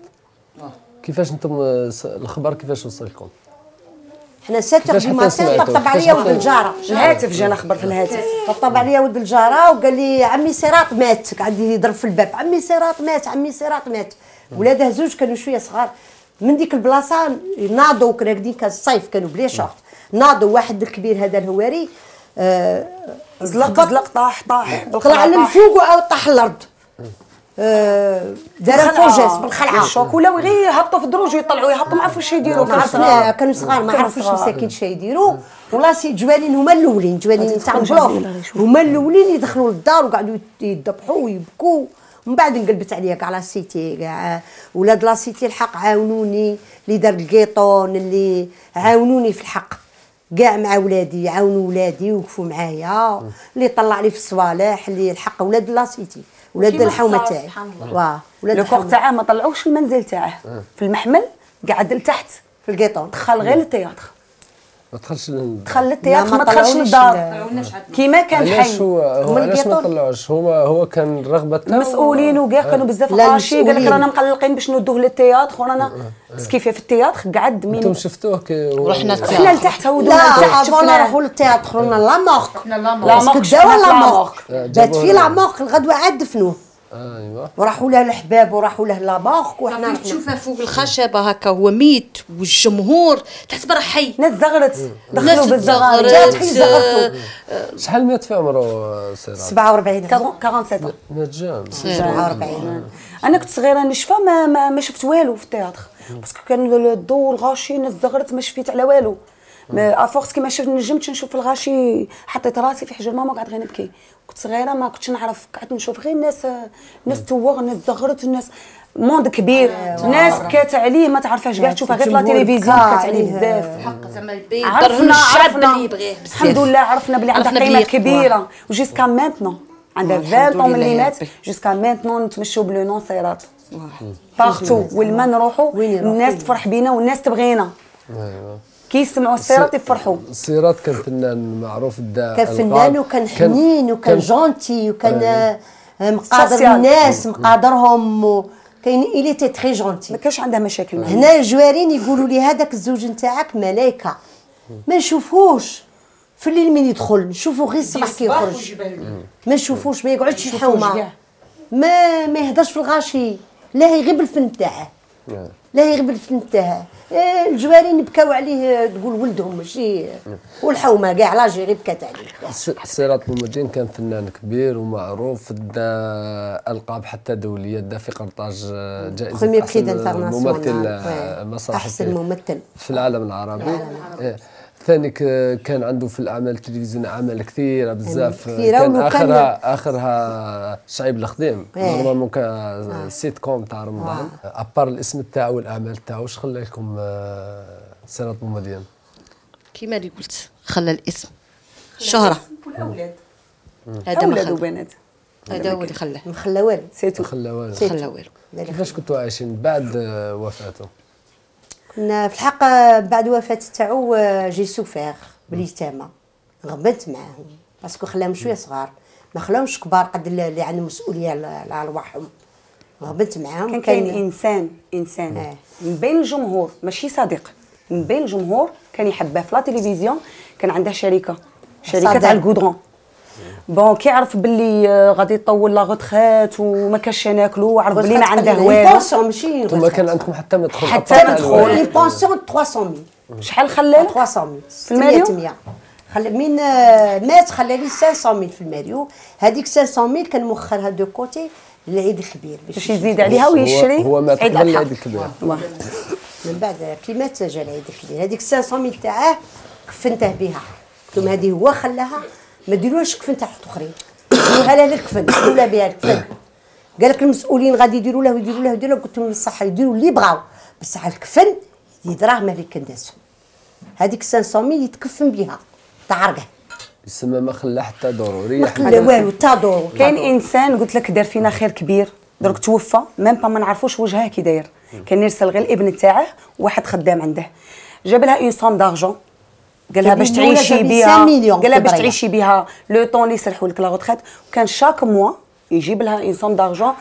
كيفاش أنتم آه، الخبر كيفاش وصلكم؟ حنا sept heures كيفاش du matin؟ طبطب عليا ولد الجارة. الهاتف جانا خبر في الهاتف. طبطب عليا ولد الجارة وقال لي عمي سيراط مات قعد يضرب في الباب. عمي سيراط مات عمي سيراط مات. ولادها زوج كانوا شوية صغار. من ديك البلاصة ناضوا كنا قاعدين كان الصيف كانوا ب les shorts ناضوا واحد الكبير هذا الهواري آه زلق زلق طاح طاح طلع للفوق أو طاح الأرض. دار فوجاس بالخلعة. ال choc ولاو غير يهبطوا في الدروج ويطلعوا يهبطوا ما عرفوش يديروا. ما عرفنا كانوا صغار. ما عرفوش. مساكين شي يديروا. والله c'est جوارين هما الأولين جوارين تاع ال bloc. هما الأولين يدخلوا للدار وقعدوا يذبحوا ويبكوا. من بعد انقلبت عليا كاع لا سيتي كاع ولاد لا سيتي الحق عاونوني اللي دار القيطون اللي عاونوني في الحق. كاع مع ولادي عاونوا ولادي وقفوا معايا. اللي طلع لي في الصوالح اللي الحق ولاد لا سيتي. ولاد الحومة تاعي. سبحان الله. واه ولاد الحومة. تاعه ما طلعوش المنزل تاعه. في المحمل قعد لتحت في القيطون. دخل غير للتياتر ما دخلش لل- دخل للتياتر ما دخلش للدار كيما كان علاش حي هو علاش ما. طلعوش؟ هو هو كان الرغبه تاعو. المسؤولين وكاع كانوا بزاف لا، غاشي قال لك. رانا مقلقين باش ندوه لل théâtre ورانا كيف في ال théâtre قعد أنتم من شفتوه كي هو- رحنا حنا لتحت هو لا لتحت شفناه. نروحوا لل théâtre خرجنا la morgue. la morgue. شفنا la morgue. آه، بات في. لا مورك الغدوة عاد دفنوه. ايوا وراحوا له الحباب وراحوا له la morgue وحنا كي رحنا. تشوفه فوق الخشبة هكا هو ميت والجمهور تحس برا حي. ناس زغرت دخلوا ناس بالزغاريد تزغرت حي زغرتوا. شحال مات في عمره آه، سيرات 47 47 مات jeune. 47 أنا كنت صغيرة نشفى ما ما, ما شفت والو في ال théâtre. parce que كان الضوء الغاشي ناس زغرت ما شفيت على والو. mais à force كيما شفت نجمت نشوف الغاشي حطيت راسي في حجر ماما وقعدت غير نبكي. كنت صغيرة ما كنتش نعرف قعدت نشوف غير ناس ناس توغ ناس زغرت ناس monde كبير. ناس بكات عليه ما تعرفهاش كاع تشوفها غير في لا الجمهور تلفزيون بكى بكات عليه. بزاف حق زعما البيت عرفنا عرفنا اللي يبغيه بزاف. الحمد لله عرفنا بلي عندها عرفنا قيمة كبيرة. و jusqu'à maintenant عندها الحمد 20 لله ملي مات. jusqu'à maintenant نتمشوا ب le nom سيرات partout وين ما نروحوا؟ الناس تفرح بينا والناس تبغينا. كي يسمعوا السيرات يفرحوا. سيرات كان فنان معروف دا كان فنان وكان حنين وكان gentil وكان آه، مقادر social. الناس مقادرهم. كاين il était très gentil ما كانش عندها مشاكل معاه. هنا الجوارين يقولوا لي هذاك الزوج نتاعك ملايكة. ما نشوفوش. في الليل من يدخل نشوفو غير الصباح كي يخرج. ما نشوفوش ما يقعدش الحومه كاع. ما ما يهدرش في الغاشي. لا يغيب الفن تاعه لا الفن تاعه إيه، الجوارين بكاو عليه تقول ولدهم ماشي والحومة كاع l'Algérie بكات عليه سيرات بومدين كان فنان كبير ومعروف دا ألقاب حتى دولية دا في قرطاج آه، جائزة أحسن. ممثل Ouais. آه، مسرحي أحسن في- ممثل. في العالم العربي إيه. ثاني كان عنده في الأعمال التلفزيونيه أعمال كثيرة بزاف. كثيرة كان اخرها آخرها شعيب الخديم. إيه. normalement كان سيت كوم تاع رمضان. à part الاسم تاعو والاعمال تاعو واش خلى لكم آه، سيرات بومدين كيما اللي قلت خلى الاسم. شهرة. والاولاد هذا ما أولاد وبنات. هذا هو اللي خلاه. ما خلى والو. c'est tout خلى والو. خلى والو. كيفاش كنتوا عايشين بعد آه، وفاته؟ كنا في الحق بعد وفاة تاعو آه، j'ai souffert باليتامى غبنت معاهم parce que خلاهم شوية صغار. ما خلاهمش كبار قد اللي عندهم مسؤولية على ارواحهم غبنت معاهم. كان كاين انسان إنسان آه. من بين الجمهور ماشي صديق. من بين الجمهور كان يحبه. في la télévision كان عنده شركه شركه. تاع ال goudron bon كي عرف باللي آه، غادي يطول la retraite وما كاش ناكلو وعرف باللي ما عنده والو. pension ماشي ثم كان عندكم حتى مدخل حتى. لي pension 300000 شحال خلى 300000 في الماريو؟ 600 خلى من مات خلى لي 500000 في الماريو هذيك 500000 كان موخرها de côté للعيد الكبير. باش يزيد عليها ويشري هو, هو مات عيد قبل. العيد الكبير. من بعد كي مات جا العيد الكبير. هذيك 500000 تاعه كفنته بها. قلت لهم هذه هو خلاها. ما ديروهاش كفن تاع حط اخرين ديروها له الكفن ديروا له بها الكفن. قال لك المسؤولين غادي يديروا له يديروا له يديروا له. قلت لهم الصح يديروا اللي بغاو. بصح الكفن دراهم اللي كنداسهم هذيك 500000 يتكفن بها تاع عرقه يسمى ما خلى حتى دورو ما خلى والو تا دورو تا كاين. إنسان قلت لك دار فينا خير كبير. درك توفى même pas ما نعرفوش وجهه كي داير. كان يرسل غير الابن تاعه وواحد خدام عنده. جاب لها une somme d'argent قال لها باش تعيشي بها 5 مليون قال لها باش. تعيشي بها le temps اللي يسرحوا لك. la retraite وكان chaque mois يجيب لها une somme d'argent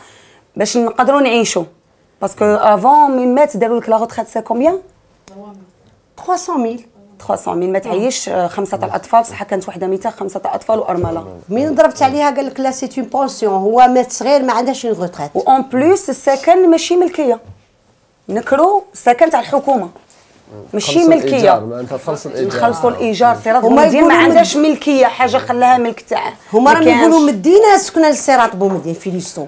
باش نقدروا نعيشوا. parce que avant من مات داروا لك la retraite c'est combien 300000 300000 ما تعيش خمسة تاع الأطفال. بصح كانت وحدة ميتة خمسة تاع أطفال وأرملة. من ضربت عليها؟ قال لك لا c'est une pension هو مات صغير ما عندهاش une retraite و en plus السكن ماشي ملكية. نكرو السكن تاع الحكومة. ماشي ملكية. تخلصوا الإيجار. نخلصوا الإيجار سيرات هما بومدين ما عندهاش ملكية حاجة خلاها ملك تاعه. هما ما راهم. يقولوا مدينا سكنة للسيرات بومدين في l'USTO.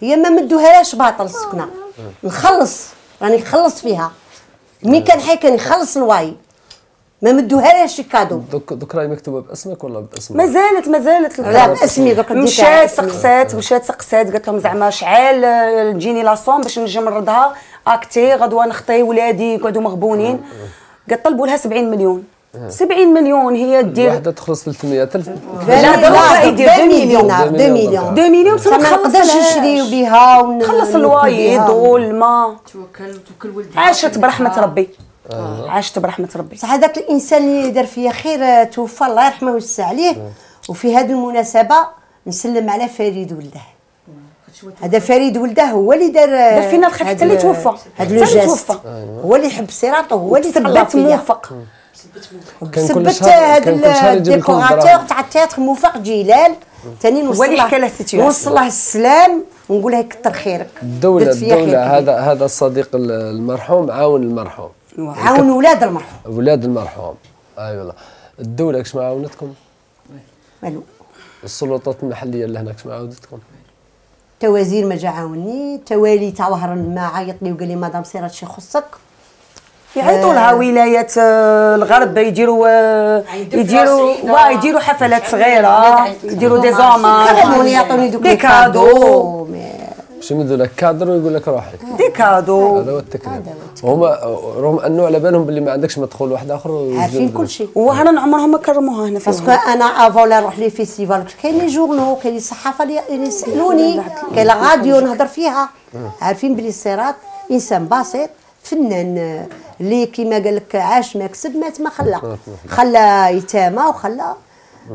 هي ما مدوهاش باطل السكنه نخلص راني نخلص فيها. مين كان حي كان يخلص الواي. ما مدوهاش كادو دوك دوك راهي مكتوبة باسمك ولا باسم مازالت مازالت لا، باسمي دوك ديتها مشات. سقسات مشات سقسات. قالت لهم زعما شعال آه، تجيني لاصوم باش نجي نردها. أكتي غدوة نخطي ولادي يقعدوا مغبونين. قالت طلبوا لها 70 مليون. 70 مليون هي دير. واحدة تخلص 300000 لا دابا يدير 2 مليون. 2 مليون 2 مليون. بصح ما ما نقدرش. نشريو بها ون- خلص ناكل الواي بها. الضوء الماء توكل توكل ولدها عاشت برحمة ربي. عاشت برحمة ربي. بصح هذاك الإنسان اللي دار فيا خير آه، توفى الله يرحمه ويوسع عليه. وفي هذه المناسبة نسلم على فريد ولده. هذا فريد ولده هو اللي دار آه، دار فينا الخير حتى اللي ال- توفى. هذا لو اللي جاست توفى. هو اللي حب صراطه هو اللي ثبت موفق. ثبت هذا الديكوراتور تاع التياتر موفق جلال. ثاني نوصل اللي له- حكى له ال situation. نوصل له السلام ونقول له كتر خيرك. الدولة درت فيا خير الدولة. هذا هذا الصديق المرحوم عاون المرحوم. عاون ولاد المرحوم. أولاد المرحوم. أي والله. الدولة كش ما عاونتكم؟ مالو السلطات المحلية اللي هناك كش ما عاونتكم؟ تا وزير ما جا عاوني تا والي تاع وهران ما عيط لي وقال لي مدام سير هادشي يخصك. يعيطوا لها ولايات آه، الغرب يديروا آه، يديروا يديروا حفلات صغيرة يديروا des hommages يعطوني دوك des les cadeaux يمدوا لك كادر ويقول لك روحي des cadeaux. هذا هو التكريم هما رغم انه على بالهم باللي ما عندكش مدخول واحد آخر عارفين. كل شيء. وهران عمرهم ما كرموها هنا parce que فيهم أنا avant là نروح les festivals كاين les journaux كاين لي صحافة اللي يسألوني كاين la radio نهضر فيها. عارفين بلي سيرات؟ إنسان بسيط فنان اللي كيما قال لك عاش ما كسب مات ما خلى. خلى يتامى وخلى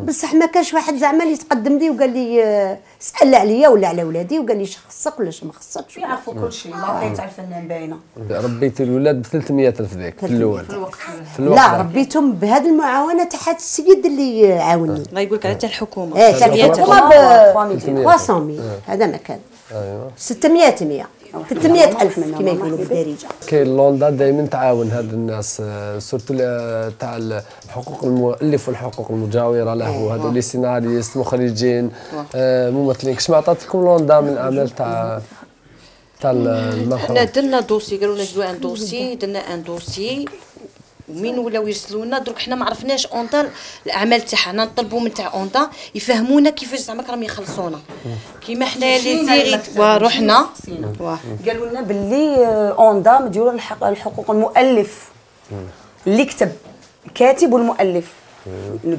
بصح ما كانش واحد زعما اللي يتقدم لي وقال لي آه، سال عليا ولا على ولادي وقال لي اش خصك ولا اش ما خصكش يعرفوا كل شيء لا تاع الفنان باينه ربيتي الولاد ب 300000 ذيك في الأول في الوقت لا. ربيتهم بهذه المعاونه تاع هذا السيد اللي عاوني ما يقول لك على تاع الحكومة إيه تاع مية الحكومة ب 300. 300 هذا ما كان أيوه 600 100 300 ألف كما يقولوا بالدارجه كاين l'ONDA دائما تعاون هاد الناس آه، surtout ال- تاع الحقوق المؤلف والحقوق المجاورة له وهذو les scénaristes مخرجين آه، ممثلين. كش ما عطاتكم l'ONDA من الاعمال تاع تاع المرحوم حنا درنا dossier قالوا لنا un dossier درنا un dossier. ومين ولاو يرسلونا. درك حنا ما عرفناش ONDA الأعمال تاعنا نطلبوا من تاع ONDA يفهمونا كيفاش زعما راهم يخلصونا. كيما حنا les héritiers ورحنا واه. قالوا لنا باللي آه، ONDA مديروا الحق- الحقوق المؤلف. اللي كتب الكاتب والمؤلف.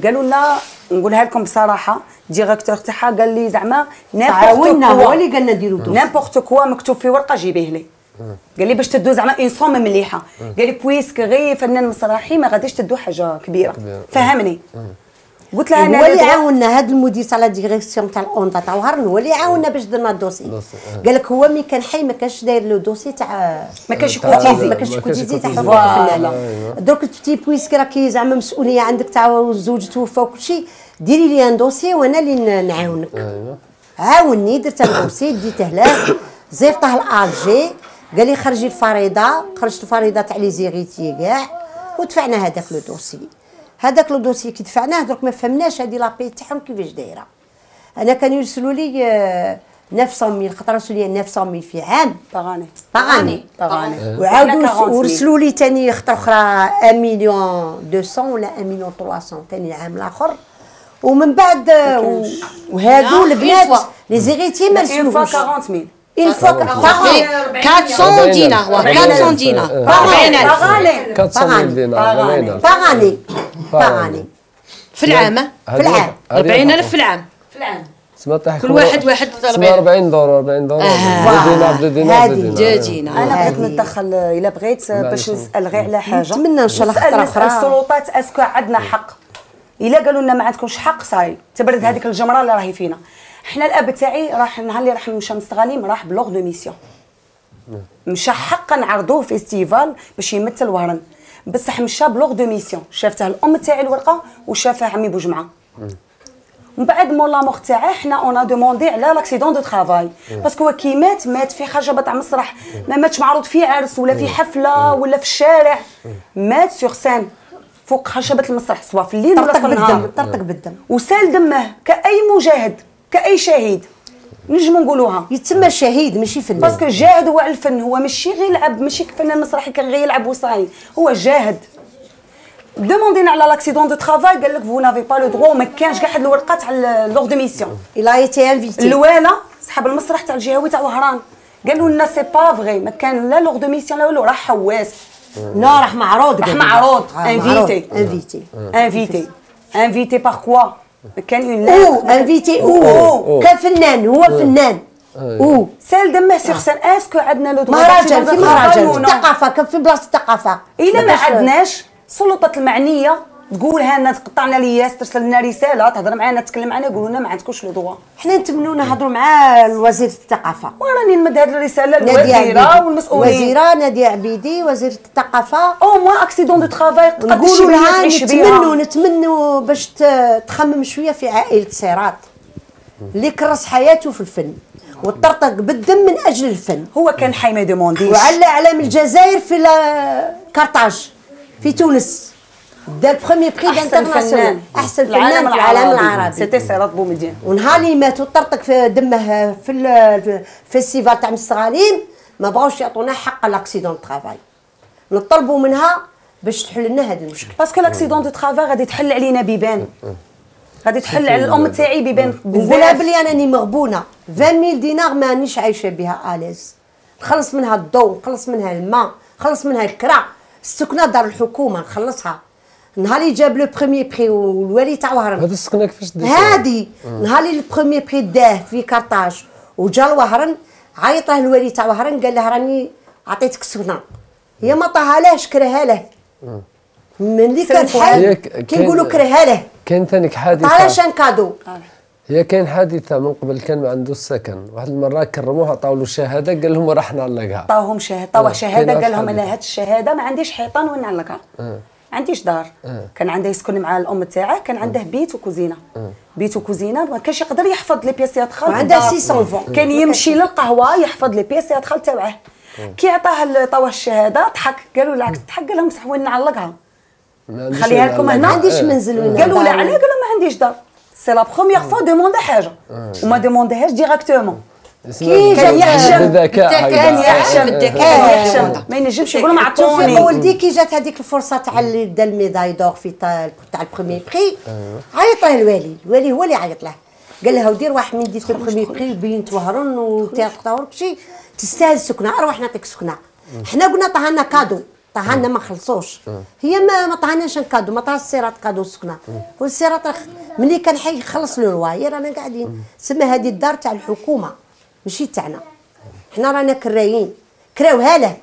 قالوا لنا نقولها لكم بصراحة directeur تاعها قال لي زعما تعاوننا هو اللي قالنا نديروا dossier. n'importe quoi مكتوب في ورقة جيبيه لي. قال لي باش تدو زعما une somme مليحة. قال لي puisque غير فنان مسرحي ما غاديش تدو حاجة كبيرة. فهمني؟ قلت لها أنا هو اللي عاوننا هذا المدير تاع la direction تاع ال ONDA تاع وهران هو اللي عاوننا باش درنا ال dossier. قال لك هو مين كان حي ما كانش داير le dossier تاع ما كانش cotisé. ما كانش cotisé تاع cotisé. حقوق الفنان أيوة. درك تبتي puisque راكي زعما مسؤولية عندك تاع الزوج توفى وكل شيء ديري لي un dossier وأنا اللي نعاونك. أيوه. عاوني درت ال dossier ديته له زيفطه لالجي قال لي خرجي الفريضه خرجت الفريضه تاع les héritiers كاع ودفعنا هذاك le dossier. هذاك le dossier كي دفعناه درك ما فهمناش هذه la paye تاعهم كيفاش دايرة. أنا كانوا يرسلوا لي آه، 900 خاطر رسلوا لي 900 في عام. par an par an par an وعاودوا ورسلوا لي ثاني خطره أخرى 1 مليون 200 ولا 1 مليون 300 ثاني العام الآخر. ومن بعد وهادو البنات. les héritiers ما اون رسلوش 40000 اون فوا صافي 400 دينار واه 400 دينار 40000 باغاني 400 دينار par an. 40000 par an par an في العام في العام. 40000 في العام في العام تسمى كل واحد واحد تسمى 40 دور 40 دور آه. دينار دو دينار دو دينار أنا بغيت نتدخل الا بغيت باش نسال غير على حاجة نتمنى إن شاء الله نسال أخرى. السلطات est-ce que عندنا حق الا قالوا لنا ما عندكمش حق صاي تبرد هذيك الجمره اللي راهي فينا حنا الاب تاعي راح النهار اللي راح مشى مستغانم راح ب l'ordre de mission. مشى حقا عرضوه festival باش يمثل وهران بصح مشى ب l'ordre de mission. شافته الام تاعي الورقة وشافها عمي بوجمعه من بعد même la mort تاعه حنا on a demandé على l'accident de travail parce que هو كي مات مات في خشبه تاع مسرح. ما ماتش معروض في عرس ولا في حفلة ولا في الشارع. مات sur scène فوق خشبه المسرح سواء في الليل ولا في النهار. بالدم طرطق بالدم. وسال دمه كأي مجاهد. كأي شهيد. نجمو نقولوها. يتسمى شهيد ماشي فنان parce que جاهد هو الفن. هو ماشي غير يلعب ماشي فنان مسرحي كان غير يلعب وصاي. هو جاهد. دوموندينا على لاكسيدون دو ترافاي قال لك فو نافي با لو دروا ما كانش كاع حد الورقة تاع لوغ دو ميسيون a été invité. الوالا صاحب المسرح تاع الجهوي تاع وهران قالوا لنا سي با فغي ما كان لا لوغ دو ميسيون لا والو راح حواس. لا راح معروض راح. معروض. انفيتي انفيتي انفيتي انفيتي بار كوا كان أو انفيتي أو. كفنان هو فنان. أو. سأل دمه سيغ سان أسكو عندنا لو مهرجان في مهرجان الثقافه كان في بلاصة الثقافه إلا ما عندناش سلطة المعنية تقول لنا تقطعنا لياس ترسل لنا رسالة تهضر معنا تتكلم معنا يقولوا لنا ما عندكوش le droit حنا نتمنوا نهضروا مع وزير الثقافة. وراني نمد هذه الرسالة للوزيره. والمسؤولين. وزيرة نادية عبيدي وزيرة الثقافة. au moins accident de travail نقولوا لها نتمنوا نتمنوا باش تخمم شوية في عائلة سيرات اللي كرس حياته في الفن. وطرطق بالدم من أجل الفن. هو كان حي ما ي demandé ش وعلى علم الجزائر في كارتاج. في تونس. دا ال premier prix أحسن فنان. أحسن فنان في العالم العربي. c'était سيرات بومدين ونهار اللي مات وطرطق في دمه في ال- في ال festival تاع مستغانم ما بغاوش يعطونا حق l'accident travail نطلبوا منها باش تحل لنا هذه المشكلة. parce que l'accident de travail غادي تحل علينا بيبان. غادي تحل على الأم تاعي بيبان. نقولها بزاف بلي أنا راني مغبونة. 20000 دينار مانيش عايشة بها اليز نخلص منها الضوء نخلص منها الماء نخلص منها الكرا السكنة دار الحكومة نخلصها. نهار اللي جاب le premier prix والوالي تاع وهران هذا السكنه كيفاش دير؟ هادي. نهار اللي ال premier prix داه في كارتاج وجا لوهران عيط له الوالي تاع وهران قال له راني عطيتك سكنه هي ما كرهها له. من اللي كان هي حي ك- كي كان- نقولوا كرهها له. كاين ثاني طاهالاش حادثه un cadeau. هي كاين حادثة من قبل كان ما عنده السكن واحد المرة كرموه عطاو له شهادة قال لهم راح نعلقها. عطاوهم شهادة. عطاوه آه، شهادة قال لهم أنا هاد الشهادة ما عنديش حيطان وين نعلقها آه. ما عنديش دار آه. كان عنده يسكن مع الأم تاعه كان عنده بيت وكوزينة. بيت وكوزينة ما كانش يقدر يحفظ les pièces théâtrales وعنده 6 enfants. كان يمشي للقهوة يحفظ les pièces théâtrales تاعه. كي عطاه ال- عطاوه الشهاده ضحك. قالوا له العكس ضحك. قال لهم صح وين نعلقها؟ خليها لكم. هنا. ما عنديش. منزل قالوا لا دار. علاه قالوا ما عنديش دار سي لا بروميير فوا دوموندي حاجة. وما دومونديهاش ديراكتومون اسمها كان يحشم. بالذكاء كان. يحشم آه. كان يحشم. ما ينجمش يقول لهم توفيق عطوني ولدي كي جات هذيك الفرصة تاع اللي دا الميداي دور في تا- تاع البروميي بري عيط له الوالي. الوالي هو اللي عيط له. قال له ودير واحد من ديت البروميي بري بنت وهرن وتياتر تاور شي. تستاهل سكنه أروح نعطيك سكنة. حنا قلنا طهنا كادو. طهنا ما خلصوش. هي ما ما طهناش كادو. ما طهاش السيرات كادو سكنه والسيرات ملي كان حي يخلص له الواير رانا قاعدين. سما هذه الدار تاع الحكومة. ماشي تاعنا. حنا رانا كرايين. كراوها له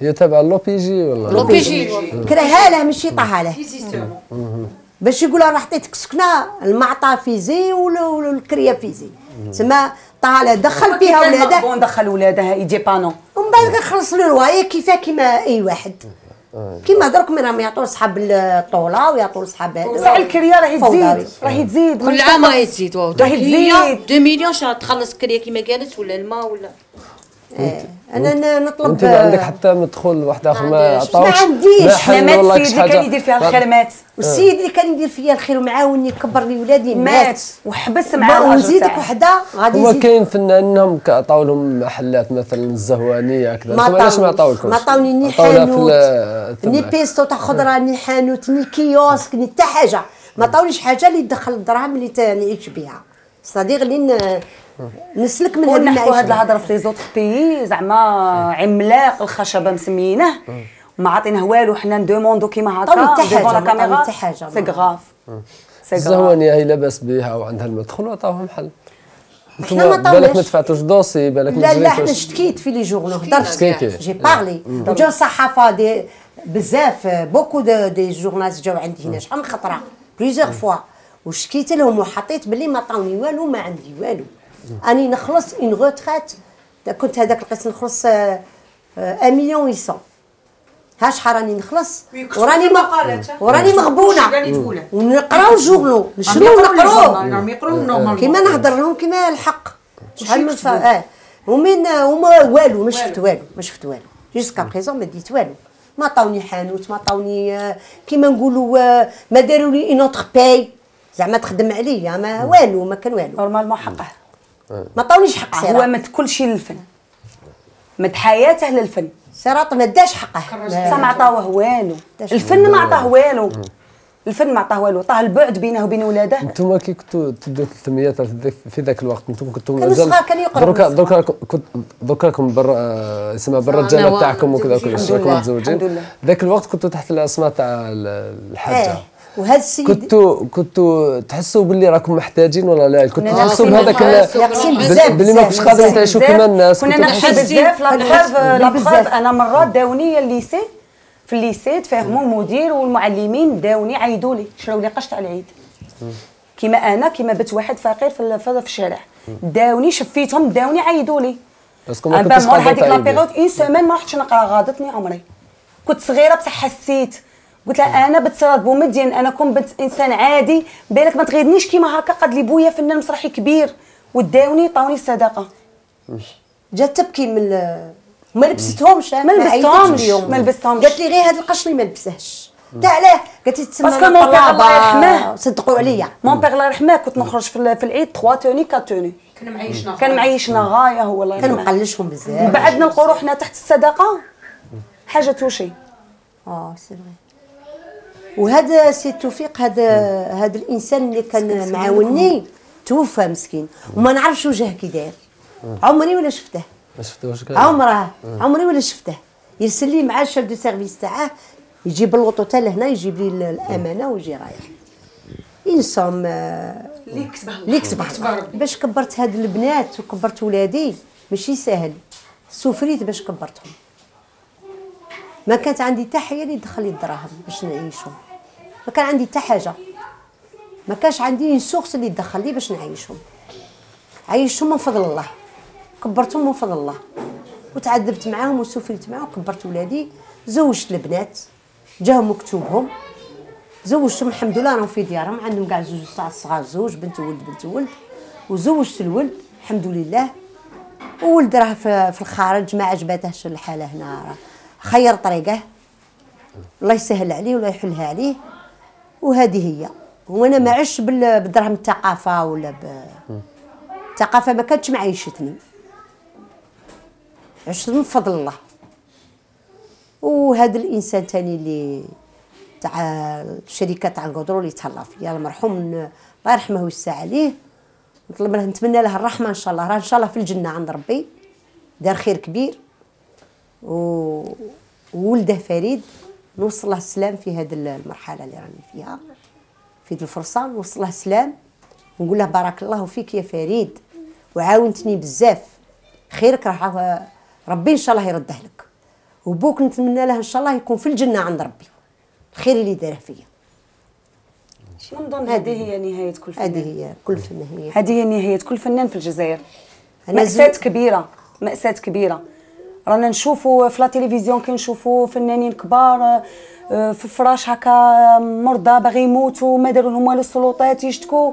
هي تبع لو بي جي ولا؟ لو بي جي. كراها له ماشي طاها له باش يقول راه عطيتك سكنه المعطى فيزي ولا ولا الكريه فيزي. تسمى طاها له دخل فيها ولادها دخل ولادها يجي بانو. ومن بعد كنخلص له الوايه كيفاه كيما أي واحد. كيما درك من راهم يعطوا لصحاب الطوله ويعطوا لصحاب هذا بصح الكريه راهي. تزيد راهي تزيد كل عام راهي تزيد راهي تزيد 2 مليون شهر تخلص كريه كيما قالت ولا الماء ولا أنا ن- نطلب أنت ما عندك حتى مدخول واحد آخر ما. عطاوش ما عنديش. مات والله السيد اللي كان. يدير فيها الخير مات والسيد اللي كان يدير فيا الخير ومعاوني يكبر لي ولادي مات وحبس مع ونزيدك. وحدة غادي هو كاين فنانهم عطاو لهم محلات مثلا الزهوانية هكذا ما أنتم علاش ما عطاونيش. عطاوكمش ما عطاوني ني حانوت ني. بيستو تاع خضرة ني حانوت ني كيوسك ني حتى حاجة ما عطاونيش حاجة اللي تدخل الدراهم اللي نعيش بها صديق ن- نسلك من هذه هاد المعيشة. الهضرة في لي زوتر بيي زعما عملاق الخشبة مسمينه. وما عطيناه والو حنا ندوموندو كيما هكا. حتى ما عطاوني كاميرا حتى حاجة، سي ما. غراف الزهوانيه هي لاباس بها وعندها المدخل وعطاوهم حل. إحنا ما نتوما بالك طولناش. ما دفعتوش dossier بالك ما لا لا حنا. شتكيت في les journaux هضرت. j'ai parlé. مم. وجاو الصحافه des بزاف beaucoup des journalistes جاو عندي هنا. شحال من خطرة؟ plusieurs fois وشكيت لهم وحطيت بلي ما عطاوني والو ما عندي والو. أني نخلص une retraite كنت هذاك لقيت نخلص 1 مليون 800 ها شحال راني نخلص؟ وراني ما. وراني مغبونة. ونقراو ال journaux نشرو ونقراو. راهم يقراو normalement. كيما نهضر لهم كيما الحق. شحال من آه. ومن هما والو ما شفت والو. ما شفت والو. jusqu'à présent ما ديت والو. ما عطاوني حانوت ما عطاوني آه، كيما نقولوا آه، ما داروا لي un autre pays زعما تخدم عليا ما والو ما كان والو. normalement حقه. ما عطاونيش حق هو صيراط مد كل شيء للفن. مد حياته للفن. سيراط ما داش حقه. بصح ما عطاوه والو. الفن ما عطاه والو. الفن ما عطاه والو. عطاه البعد بينه وبين ولاده. أنتم كي كنتوا تدوا 300 في ذاك- في ذاك الوقت أنتم كنتوا كانوا مازال صغار، كانوا يقراوا دركا صغار. دركا كنت دركا راكم برا آه، يسمى برا آه، الجنه نوا- تاعكم وكذا متزوجين. كل الحمد شيء راكم متزوجين. ذاك الوقت كنتوا تحت الأسماء تاع ال- الحاجة. آه وهذا السيد كنتوا كنتوا تحسوا باللي راكم محتاجين ولا لا؟ كنتوا تحسوا بهذاك باللي ما كنتوش قادرين. تعيشوا كيما الناس كنا تحسوا- بزاف. لا كنا preuve لا بزاف. preuve أنا مرات داوني ال lycée في ال lycée تفاهموا المدير والمعلمين داوني عيدوا لي شراو لي قش تاع العيد. كيما أنا كيما بنت واحد فقير في ال- في الشارع. داوني شفيتهم داوني عيدوا لي. parce que ما مور قادرين هذيك لا تعيدوا. période une semaine ما رحتش نقرا غاضتني عمري. كنت صغيرة بصح حسيت قلت لها أنا بنت صيراط بومدين أنا كون بنت إنسان عادي. بالك ما تغيرنيش كيما هكا قد لي بويا فنان مسرحي كبير. وداوني عطاوني الصداقة. جات تبكي من ال- ما لبستهمش. ما لبستهمش، ما لبستهمش. قالت لي غير هذا القشري ما لبسهش. تاع علاه قالت لي تسمى parce que mon père الله يرحمه. صدقوا عليا. mon père الله يرحمه. كنت نخرج في, ال- في العيد 3 توني 4 توني كان معيشنا كان معيشنا غاية هو الله كان يرحمه. مقلشهم بزاف. من بعد نلقوا روحنا تحت الصدقة. حاجة touchée آه c'est وهذا سي توفيق هذا هذا الإنسان اللي كان معاوني توفى مسكين. وما نعرفش وجهه كي داير. عمري ولا شفته؟ ما شفتوش عمره. عمري ولا شفته؟ يرسل لي مع ال chef de service تاعه يجيب ال l'auto تاع لهنا يجيب لي ال- الأمانة ويجي رايح. انسان اللي كسبه الله. اللي كسبه كسبه ربي. باش كبرت هاد البنات وكبرت ولادي ماشي ساهل. souffrيت باش كبرتهم. ما كانت عندي حتى حاجة اللي تدخل لي الدراهم باش نعيشهم ما كان عندي حتى حاجة. ما كانش عندي source اللي تدخل لي باش نعيشهم عيشتهم من فضل الله. كبرتهم من فضل الله. وتعذبت معاهم و souffrت معاهم. وكبرت ولادي. زوجت البنات. جاهم مكتوبهم. زوجتهم الحمد لله راهم في ديارهم. عندهم كاع زوج صغار زوج بنت وولد بنت وولد. وزوجت الولد. الحمد لله. وولد راه في الخارج ما عجباتهش الحالة هنا راه. خير طريقة. الله يسهل عليه ولا يحلها عليه. وهذه هي. وأنا ما عشت بال- بدرهم الثقافة ولا ب الثقافة ما كانتش معيشتني. عشت من فضل الله. وهذا الإنسان تاني اللي تاع الشركة تاع القدرو اللي تهلا فيا المرحوم الله يرحمه ويسع عليه. نطلب له نتمنى له الرحمة إن شاء الله. راه إن شاء الله في الجنة عند ربي. دار خير كبير. وولده فريد نوصل له السلام في هذه المرحلة اللي راني فيها. في هذه الفرصة نوصل له السلام ونقول له بارك الله فيك يا فريد وعاونتني بزاف. خيرك راح ربي إن شاء الله يرده لك. وبوك نتمنى له إن شاء الله يكون في الجنة عند ربي. الخير اللي داره فيا. ونظن هذه هي نهاية كل فنان؟ هذه هي كل فن هي هذه هي نهاية كل فنان في الجزائر. مأساة زو- كبيرة مأساة كبيرة. رانا نشوفوا في لا تلفزيون كي نشوفوا فنانين كبار آه، في فراش هكا مرضى باغي يموتوا ما داروا لهم والو السلطات يشتكوا.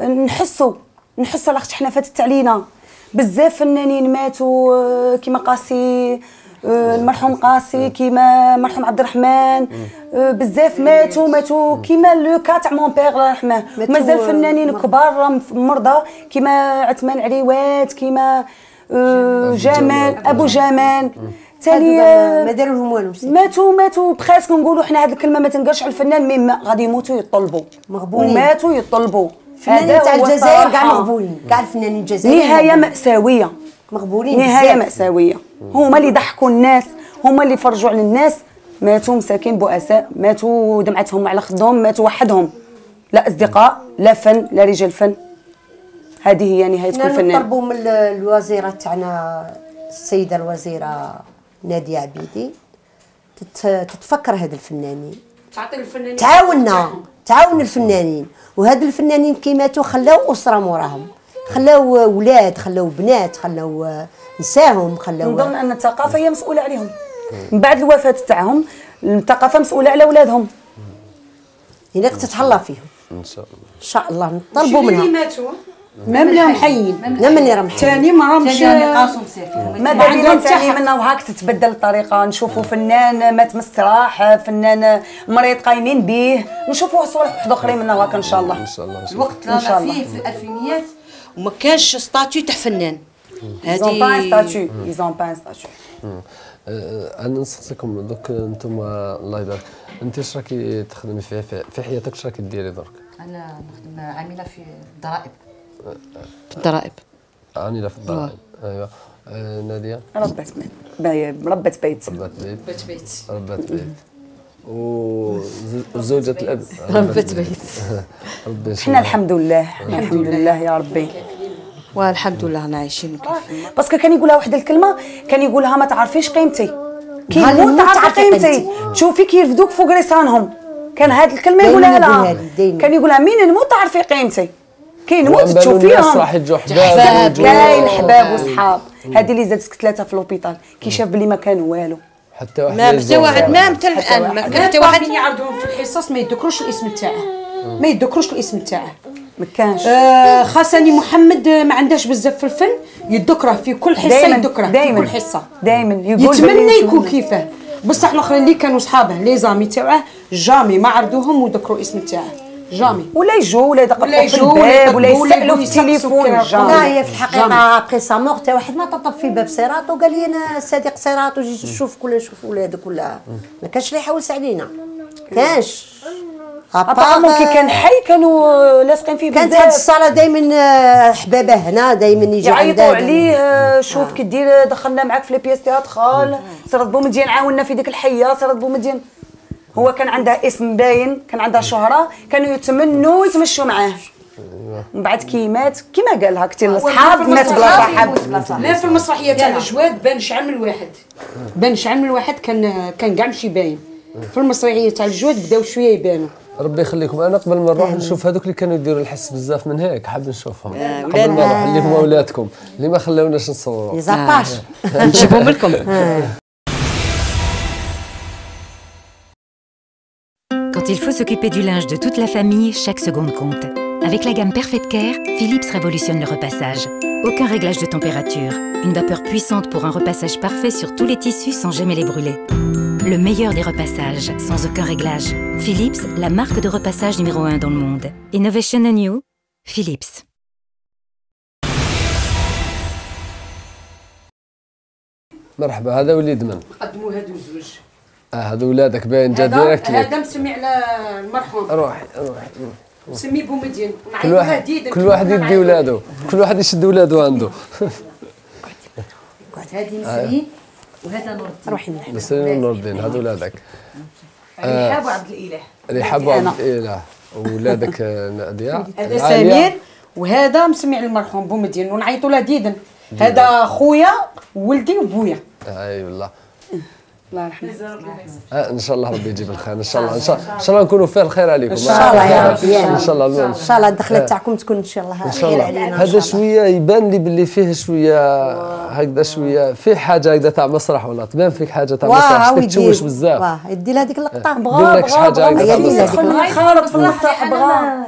نحسوا نحسوا لاخت حنا فاتت علينا بزاف فنانين ماتوا آه، كيما قاسي آه، المرحوم قاسي كيما المرحوم عبد الرحمن. بزاف ماتوا ماتوا كيما le cas تاع mon père الله يرحمه. ماتوا، مازال فنانين مرضى. كبار مرضى كيما عثمان عريوات كيما جمال أبو جمال. تالي هادو ما داروا لهم والو ماتوا ماتوا presque نقولوا حنا هذه الكلمة ما تنقالش على الفنان mais ما- غادي يموتوا يطلبوا. مغبونين. وماتوا يطلبوا. الفنانين تاع الجزائر كاع. مغبونين. كاع الفنانين الجزائريين نهاية. مأساوية. مغبونين نهاية. مأساوية. هما اللي ضحكوا الناس هما اللي فرجوا على الناس. ماتوا مساكين بؤساء ماتوا دمعتهم على خدهم ماتوا وحدهم. لا أصدقاء لا فن لا رجال فن. هذه هي نهاية كل فنان. نطلبوا من ال- الوزيرة تاعنا السيدة الوزيرة نادية عبيدي تت- تتفكر هاد الفنانين. تعطي الفنانين تعاوننا تعاون الفنانين. وهاد الفنانين كيماتوا خلاو أسرة موراهم. خلاو ولاد خلاو بنات خلاو نساهم خلاو نظن أن الثقافة هي مسؤولة عليهم. من بعد الوفاة تاعهم الثقافة مسؤولة على أولادهم. هناك تتهلا فيهم. إن شاء الله. إن شاء الله نطلبوا اللي منها. ماتوا؟ راهم حيين مام اللي راهم حيين. ثاني ما راهمش ما دليل ثاني منه وهاك تتبدل الطريقة. نشوفوا فنان مات من الصراح فنان مريض قايمين به نشوفوا صوالح واحد اخرين منه وهاك إن شاء الله. إن شاء الله. الوقت الله. فيه في الألفينيات وما كانش ستاتيو تاع فنان. Ont pas un statut. مم. آه، أنا نسقسيكم دوك أنتم الله يبارك. أنت اش راكي تخدمي في في, في حياتك؟ اش راكي ديري درك أنا نخدم عاملة في الضرائب. الضرائب. عامله في الضرائب. ايوا آه، نادية. ربة بيت. ربة بيت. ربات بيت. بيت. بيت ربات بيت. وزوجة الأب. [laughs] ربة بيت. حنا. الحمد لله. الحمد لله. يا ربي. والحمد لله أنا عايشين parce que كان يقولها واحد الكلمة كان يقولها ما تعرفيش قيمتي. كي الموت تعرفي قيمتي. تشوفي كي يرفدوك فوق ريسانهم كان هاد الكلمة يقولها لها. كان يقولها مين؟ نموت تعرفي قيمتي. بالو الناس تشوفيهم راح يجوا حباب كاين حباب وصحاب. هذه اللي زادتك ثلاثة في l'hôpital كي شاف بلي ما كان والو. حتى واحد ما حتى. واحد ما حتى الآن ما واحد. كان حتى واحد يعرضوهم في الحصص ما يذكروش الاسم تاعه. ما يذكروش الاسم تاعه. ما كانش. آه خاصني محمد ما عندهاش بزاف في الفن يذكره في كل حصة دايماً- يذكره في. كل حصة. دائما يتمنى يكون كيفاه بصح الأخرين اللي كانوا صحابه les amis تاعه jamais ما عرضوهم وذكروا الاسم تاعه. jamais ولا يجوا ولا يدققوا ولا في الباب ولا يسالوا في التليفون jamais. لا هي في الحقيقة ابخي سا مور تا واحد ما طبطب في باب صراط وقال لي أنا صديق صراط وجيت نشوف كل نشوف ولادك ولا ما كانش اللي يحوس علينا. كانش. ابارامون كي كان حي كانوا لاصقين فيه كانت. هاد الصالة دائما حبابة هنا دائما يجي يعيطوا عليه آه، شوف كي دير دخلنا معاك في لي بياس تياترال سرد بومدين عاوننا في ديك الحية سرد بومدين هو كان عندها اسم باين كان عندها شهرة كانوا يتمنوا يتمشوا معاه. من بعد كي مات كيما قالها كثير الاصحاب مات بلا صاحب لا في المسرحية تاع الجواد بان شعل من الواحد. بان شعل من الواحد كان كان كاع ماشي باين. في المسرحية تاع الجواد بداو شوية يبانوا. ربي يخليكم. أنا قبل ما نروح نشوف هذوك اللي كانوا يديروا الحس بزاف من هيك حاب نشوفهم. آه، قبل ما. نروح اللي هما أولادكم. اللي ما خلاوناش نصوروا. لي زاباش. نجيبهم لكم Quand il faut s'occuper du linge de toute la famille, chaque seconde compte. Avec la gamme Perfect Care, Philips révolutionne le repassage. Aucun réglage de température, une vapeur puissante pour un repassage parfait sur tous les tissus sans jamais les brûler. Le meilleur des repassages, sans aucun réglage. Philips, la marque de repassage numéro 1 dans le monde. Innovation New, Philips. مرحبا هذا وليد من قدموا هادو الزوج آه هذا ولادك باين جا ديريكت هذا مسمي على المرحوم. روحي روحي مسمي بومدين كل واحد كل واحد يدي ولادو كل واحد يشد ولادو عنده. [laughs] هذه نسرين وهذا نور الدين. روحي نسرين ونور الدين هذا ولادك. رحاب وعبد الإله. رحاب. وعبد الإله. وولادك آه، نادية. [laughs] هذا. سمير وهذا مسمي على المرحوم بومدين ونعيطوا له ديدن. هذا خويا وولدي وبويا. أي والله. الله يرحمه آه ان شاء الله ربي يجيب الخير ان شاء الله ان شاء, إن شاء الله نكونوا فيه الخير عليكم ان شاء الله يا ربي ان شاء الله. ان شاء الله الدخله آه. تاعكم تكون ان شاء الله ان شاء خير الله علينا هذا الله. شوية يبان لي باللي فيه شوية هكذا شوية فيه حاجة هكذا تاع مسرح ولا تبان فيك حاجة تاع مسرح واه شتك تشوش ويدير بزاف واه يدي لها هذيك اللقطه دير لك شي حاجة هكذا. اللقطة. خالط في المسرح بغا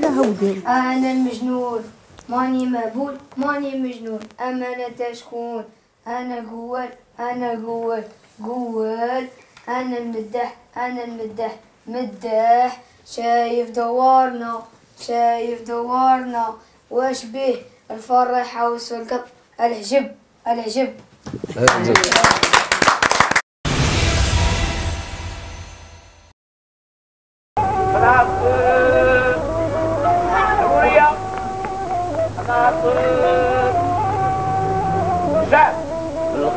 لا هودي أنا المجنون ماني مقبول ماني مجنون أمانة شكون أنا جوال أنا جوال جوال أنا المدح أنا المدح مدح شايف دوارنا شايف دوارنا. واش به الفرح حوس القلب العجب. العجب.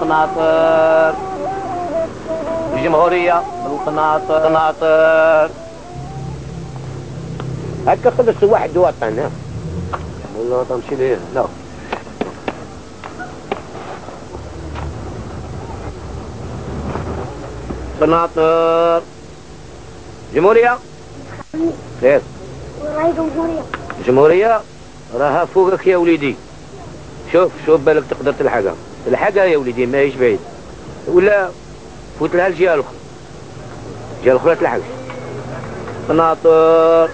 القناطر الجمهورية القناطر قناطر هكا خلص واحد وطن ها والله تمشي ليه. لا. قناطر جمهورية. خير. وراي جمهورية. جمهورية. راها فوقك يا وليدي. شوف شوف بالك تقدر تلحقها. تلحقها يا وليدي ماهيش بعيد. ولا فوت لها الجهة الأخرى. الجهة الأخرى تلحقش. قناطر.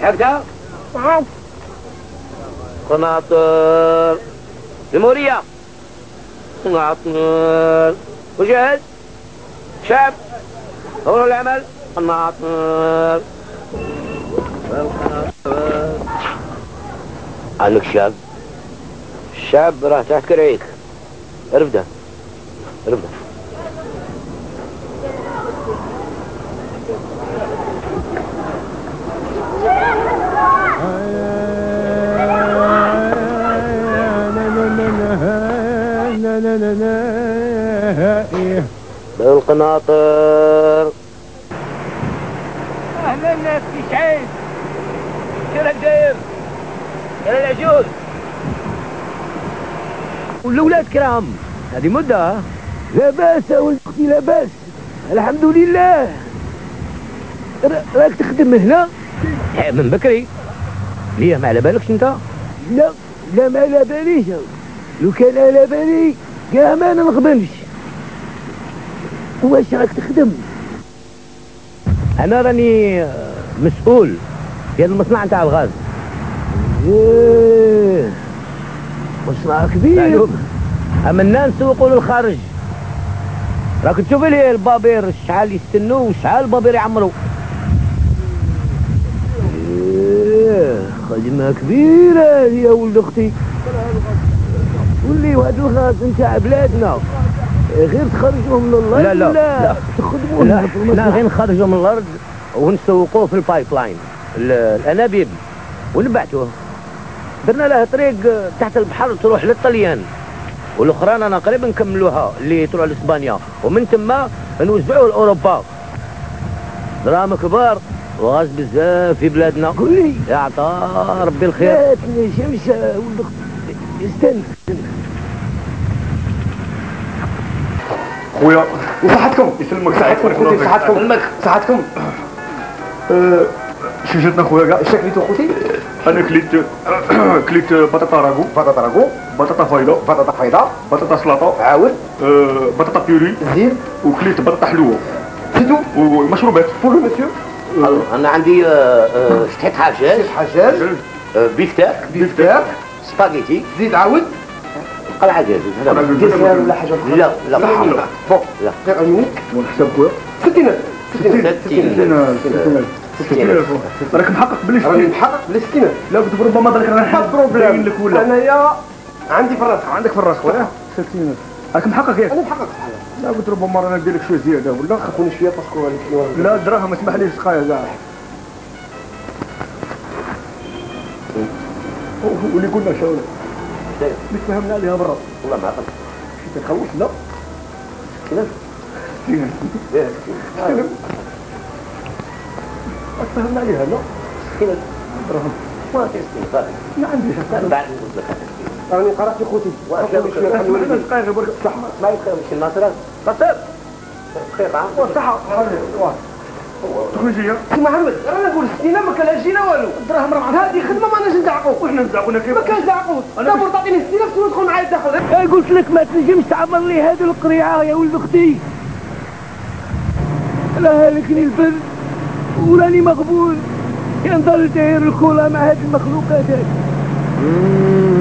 لحقتها؟ عاد. قناطر. جمهورية قناطر. وجهز شعب؟ هو العمل؟ قناطر. القناطر عندك شاب؟ الشاب راه تحت كرعيك رفده رفده القناطر أهلا الناس في شعيب شنو داير يا العجوز والأولاد كرام. هذه مدة. لا بأس يا ولد أختي لا بأس الحمد لله. را- راك تخدم هنا؟ من بكري. ليه ما على بالكش أنت؟ لا لا ما على باليش. لو كان على بالي كاع ما نغبنش واش راك تخدم؟ أنا راني مسؤول. ديال المصنع نتاع الغاز. مصنع كبير. عملنا نسوقوا للخارج راك تشوف لي البابير شحال يستنوا وشحال البابير يعمروا. إيه، خدمة كبيرة يا ولد أختي. ولي هذا الغاز نتاع بلادنا. غير تخرجوهم من الأرض لا لا لا. تخدموه لا لا غير نخرجوا من الأرض ونسوقوه في ال pipeline ال- الأنابيب. ونبعتوه درنا له طريق تحت البحر تروح للطليان. والاخرى أنا قريب نكملوها اللي تروح لإسبانيا. ومن ثم نوزعوه لأوروبا. دراهم كبار وغاز بزاف في بلادنا. قول لي. يعطى ربي الخير. لا تنجمش ولد أختي استنى استنى خويا وصحتكم؟ يسلمك صحتكم. صحتكم؟ يسلمك. صحتكم؟ شو جاتنا خويا كاع اش كليتو خوتي أنا كليت كليت بطاطا راغو بطاطا راغو بطاطا فايضه بطاطا فايضه بطاطا سلطه عاود بطاطا بيوري زين وكليت بطاطا حلوة سيتو ومشروبات فولو مسيو أنا عندي شتحيت حاجات شتحيت حاجات آه، بيفتاك بيفتاك سباغيتي زيد عاود قلعة جاز. ديسير ولا حاجة لا لا لا بون لا غير عيونك ونحسب خويا 60000 60000 60000 راك محقق بلي راني محقق بلي 60000 لا قلت ربما ذلك رانا حاب بروبليم لك ولا. انايا عندي في الراس عندك في الراس خويا 60000 راك محقق ياك أنا محقق. لا قلت ربما رانا ندير لك شوية زيادة. ولا؟ خافوني شوية باسكو لا الدراهم ما تسمح ليش سقايا كاع واللي قلنا شاول اللي تفهمنا عليها برا والله ما عقلت تخوف؟ لا. كده تفهمنا عليها لا. كده دراهم ما تستنفع ما عنديش بعد. راني قرأت في خوتي ما يتخيل مش الناصر خير عام. صح تخرجية سي محمد أنا نقول سنينه ما كان جينا والو. الدراهم راه هذه خدمة ما نجي نزعقوا وحنا نزعقونا كيف ما كان نزعقوا دابا تعطيني 60000 وتدخل معايا الدخل قلت لك ما تنجمش تعمر لي هذه القريعة يا ولد أختي. لا هلكني البرد وراني مغبون ينضل داير الكولا مع هذه المخلوقات. هذه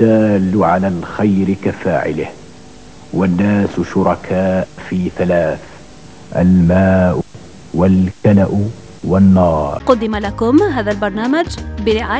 الدال على الخير كفاعله والناس شركاء في ثلاث الماء والكلأ والنار. قدم لكم هذا البرنامج برعاية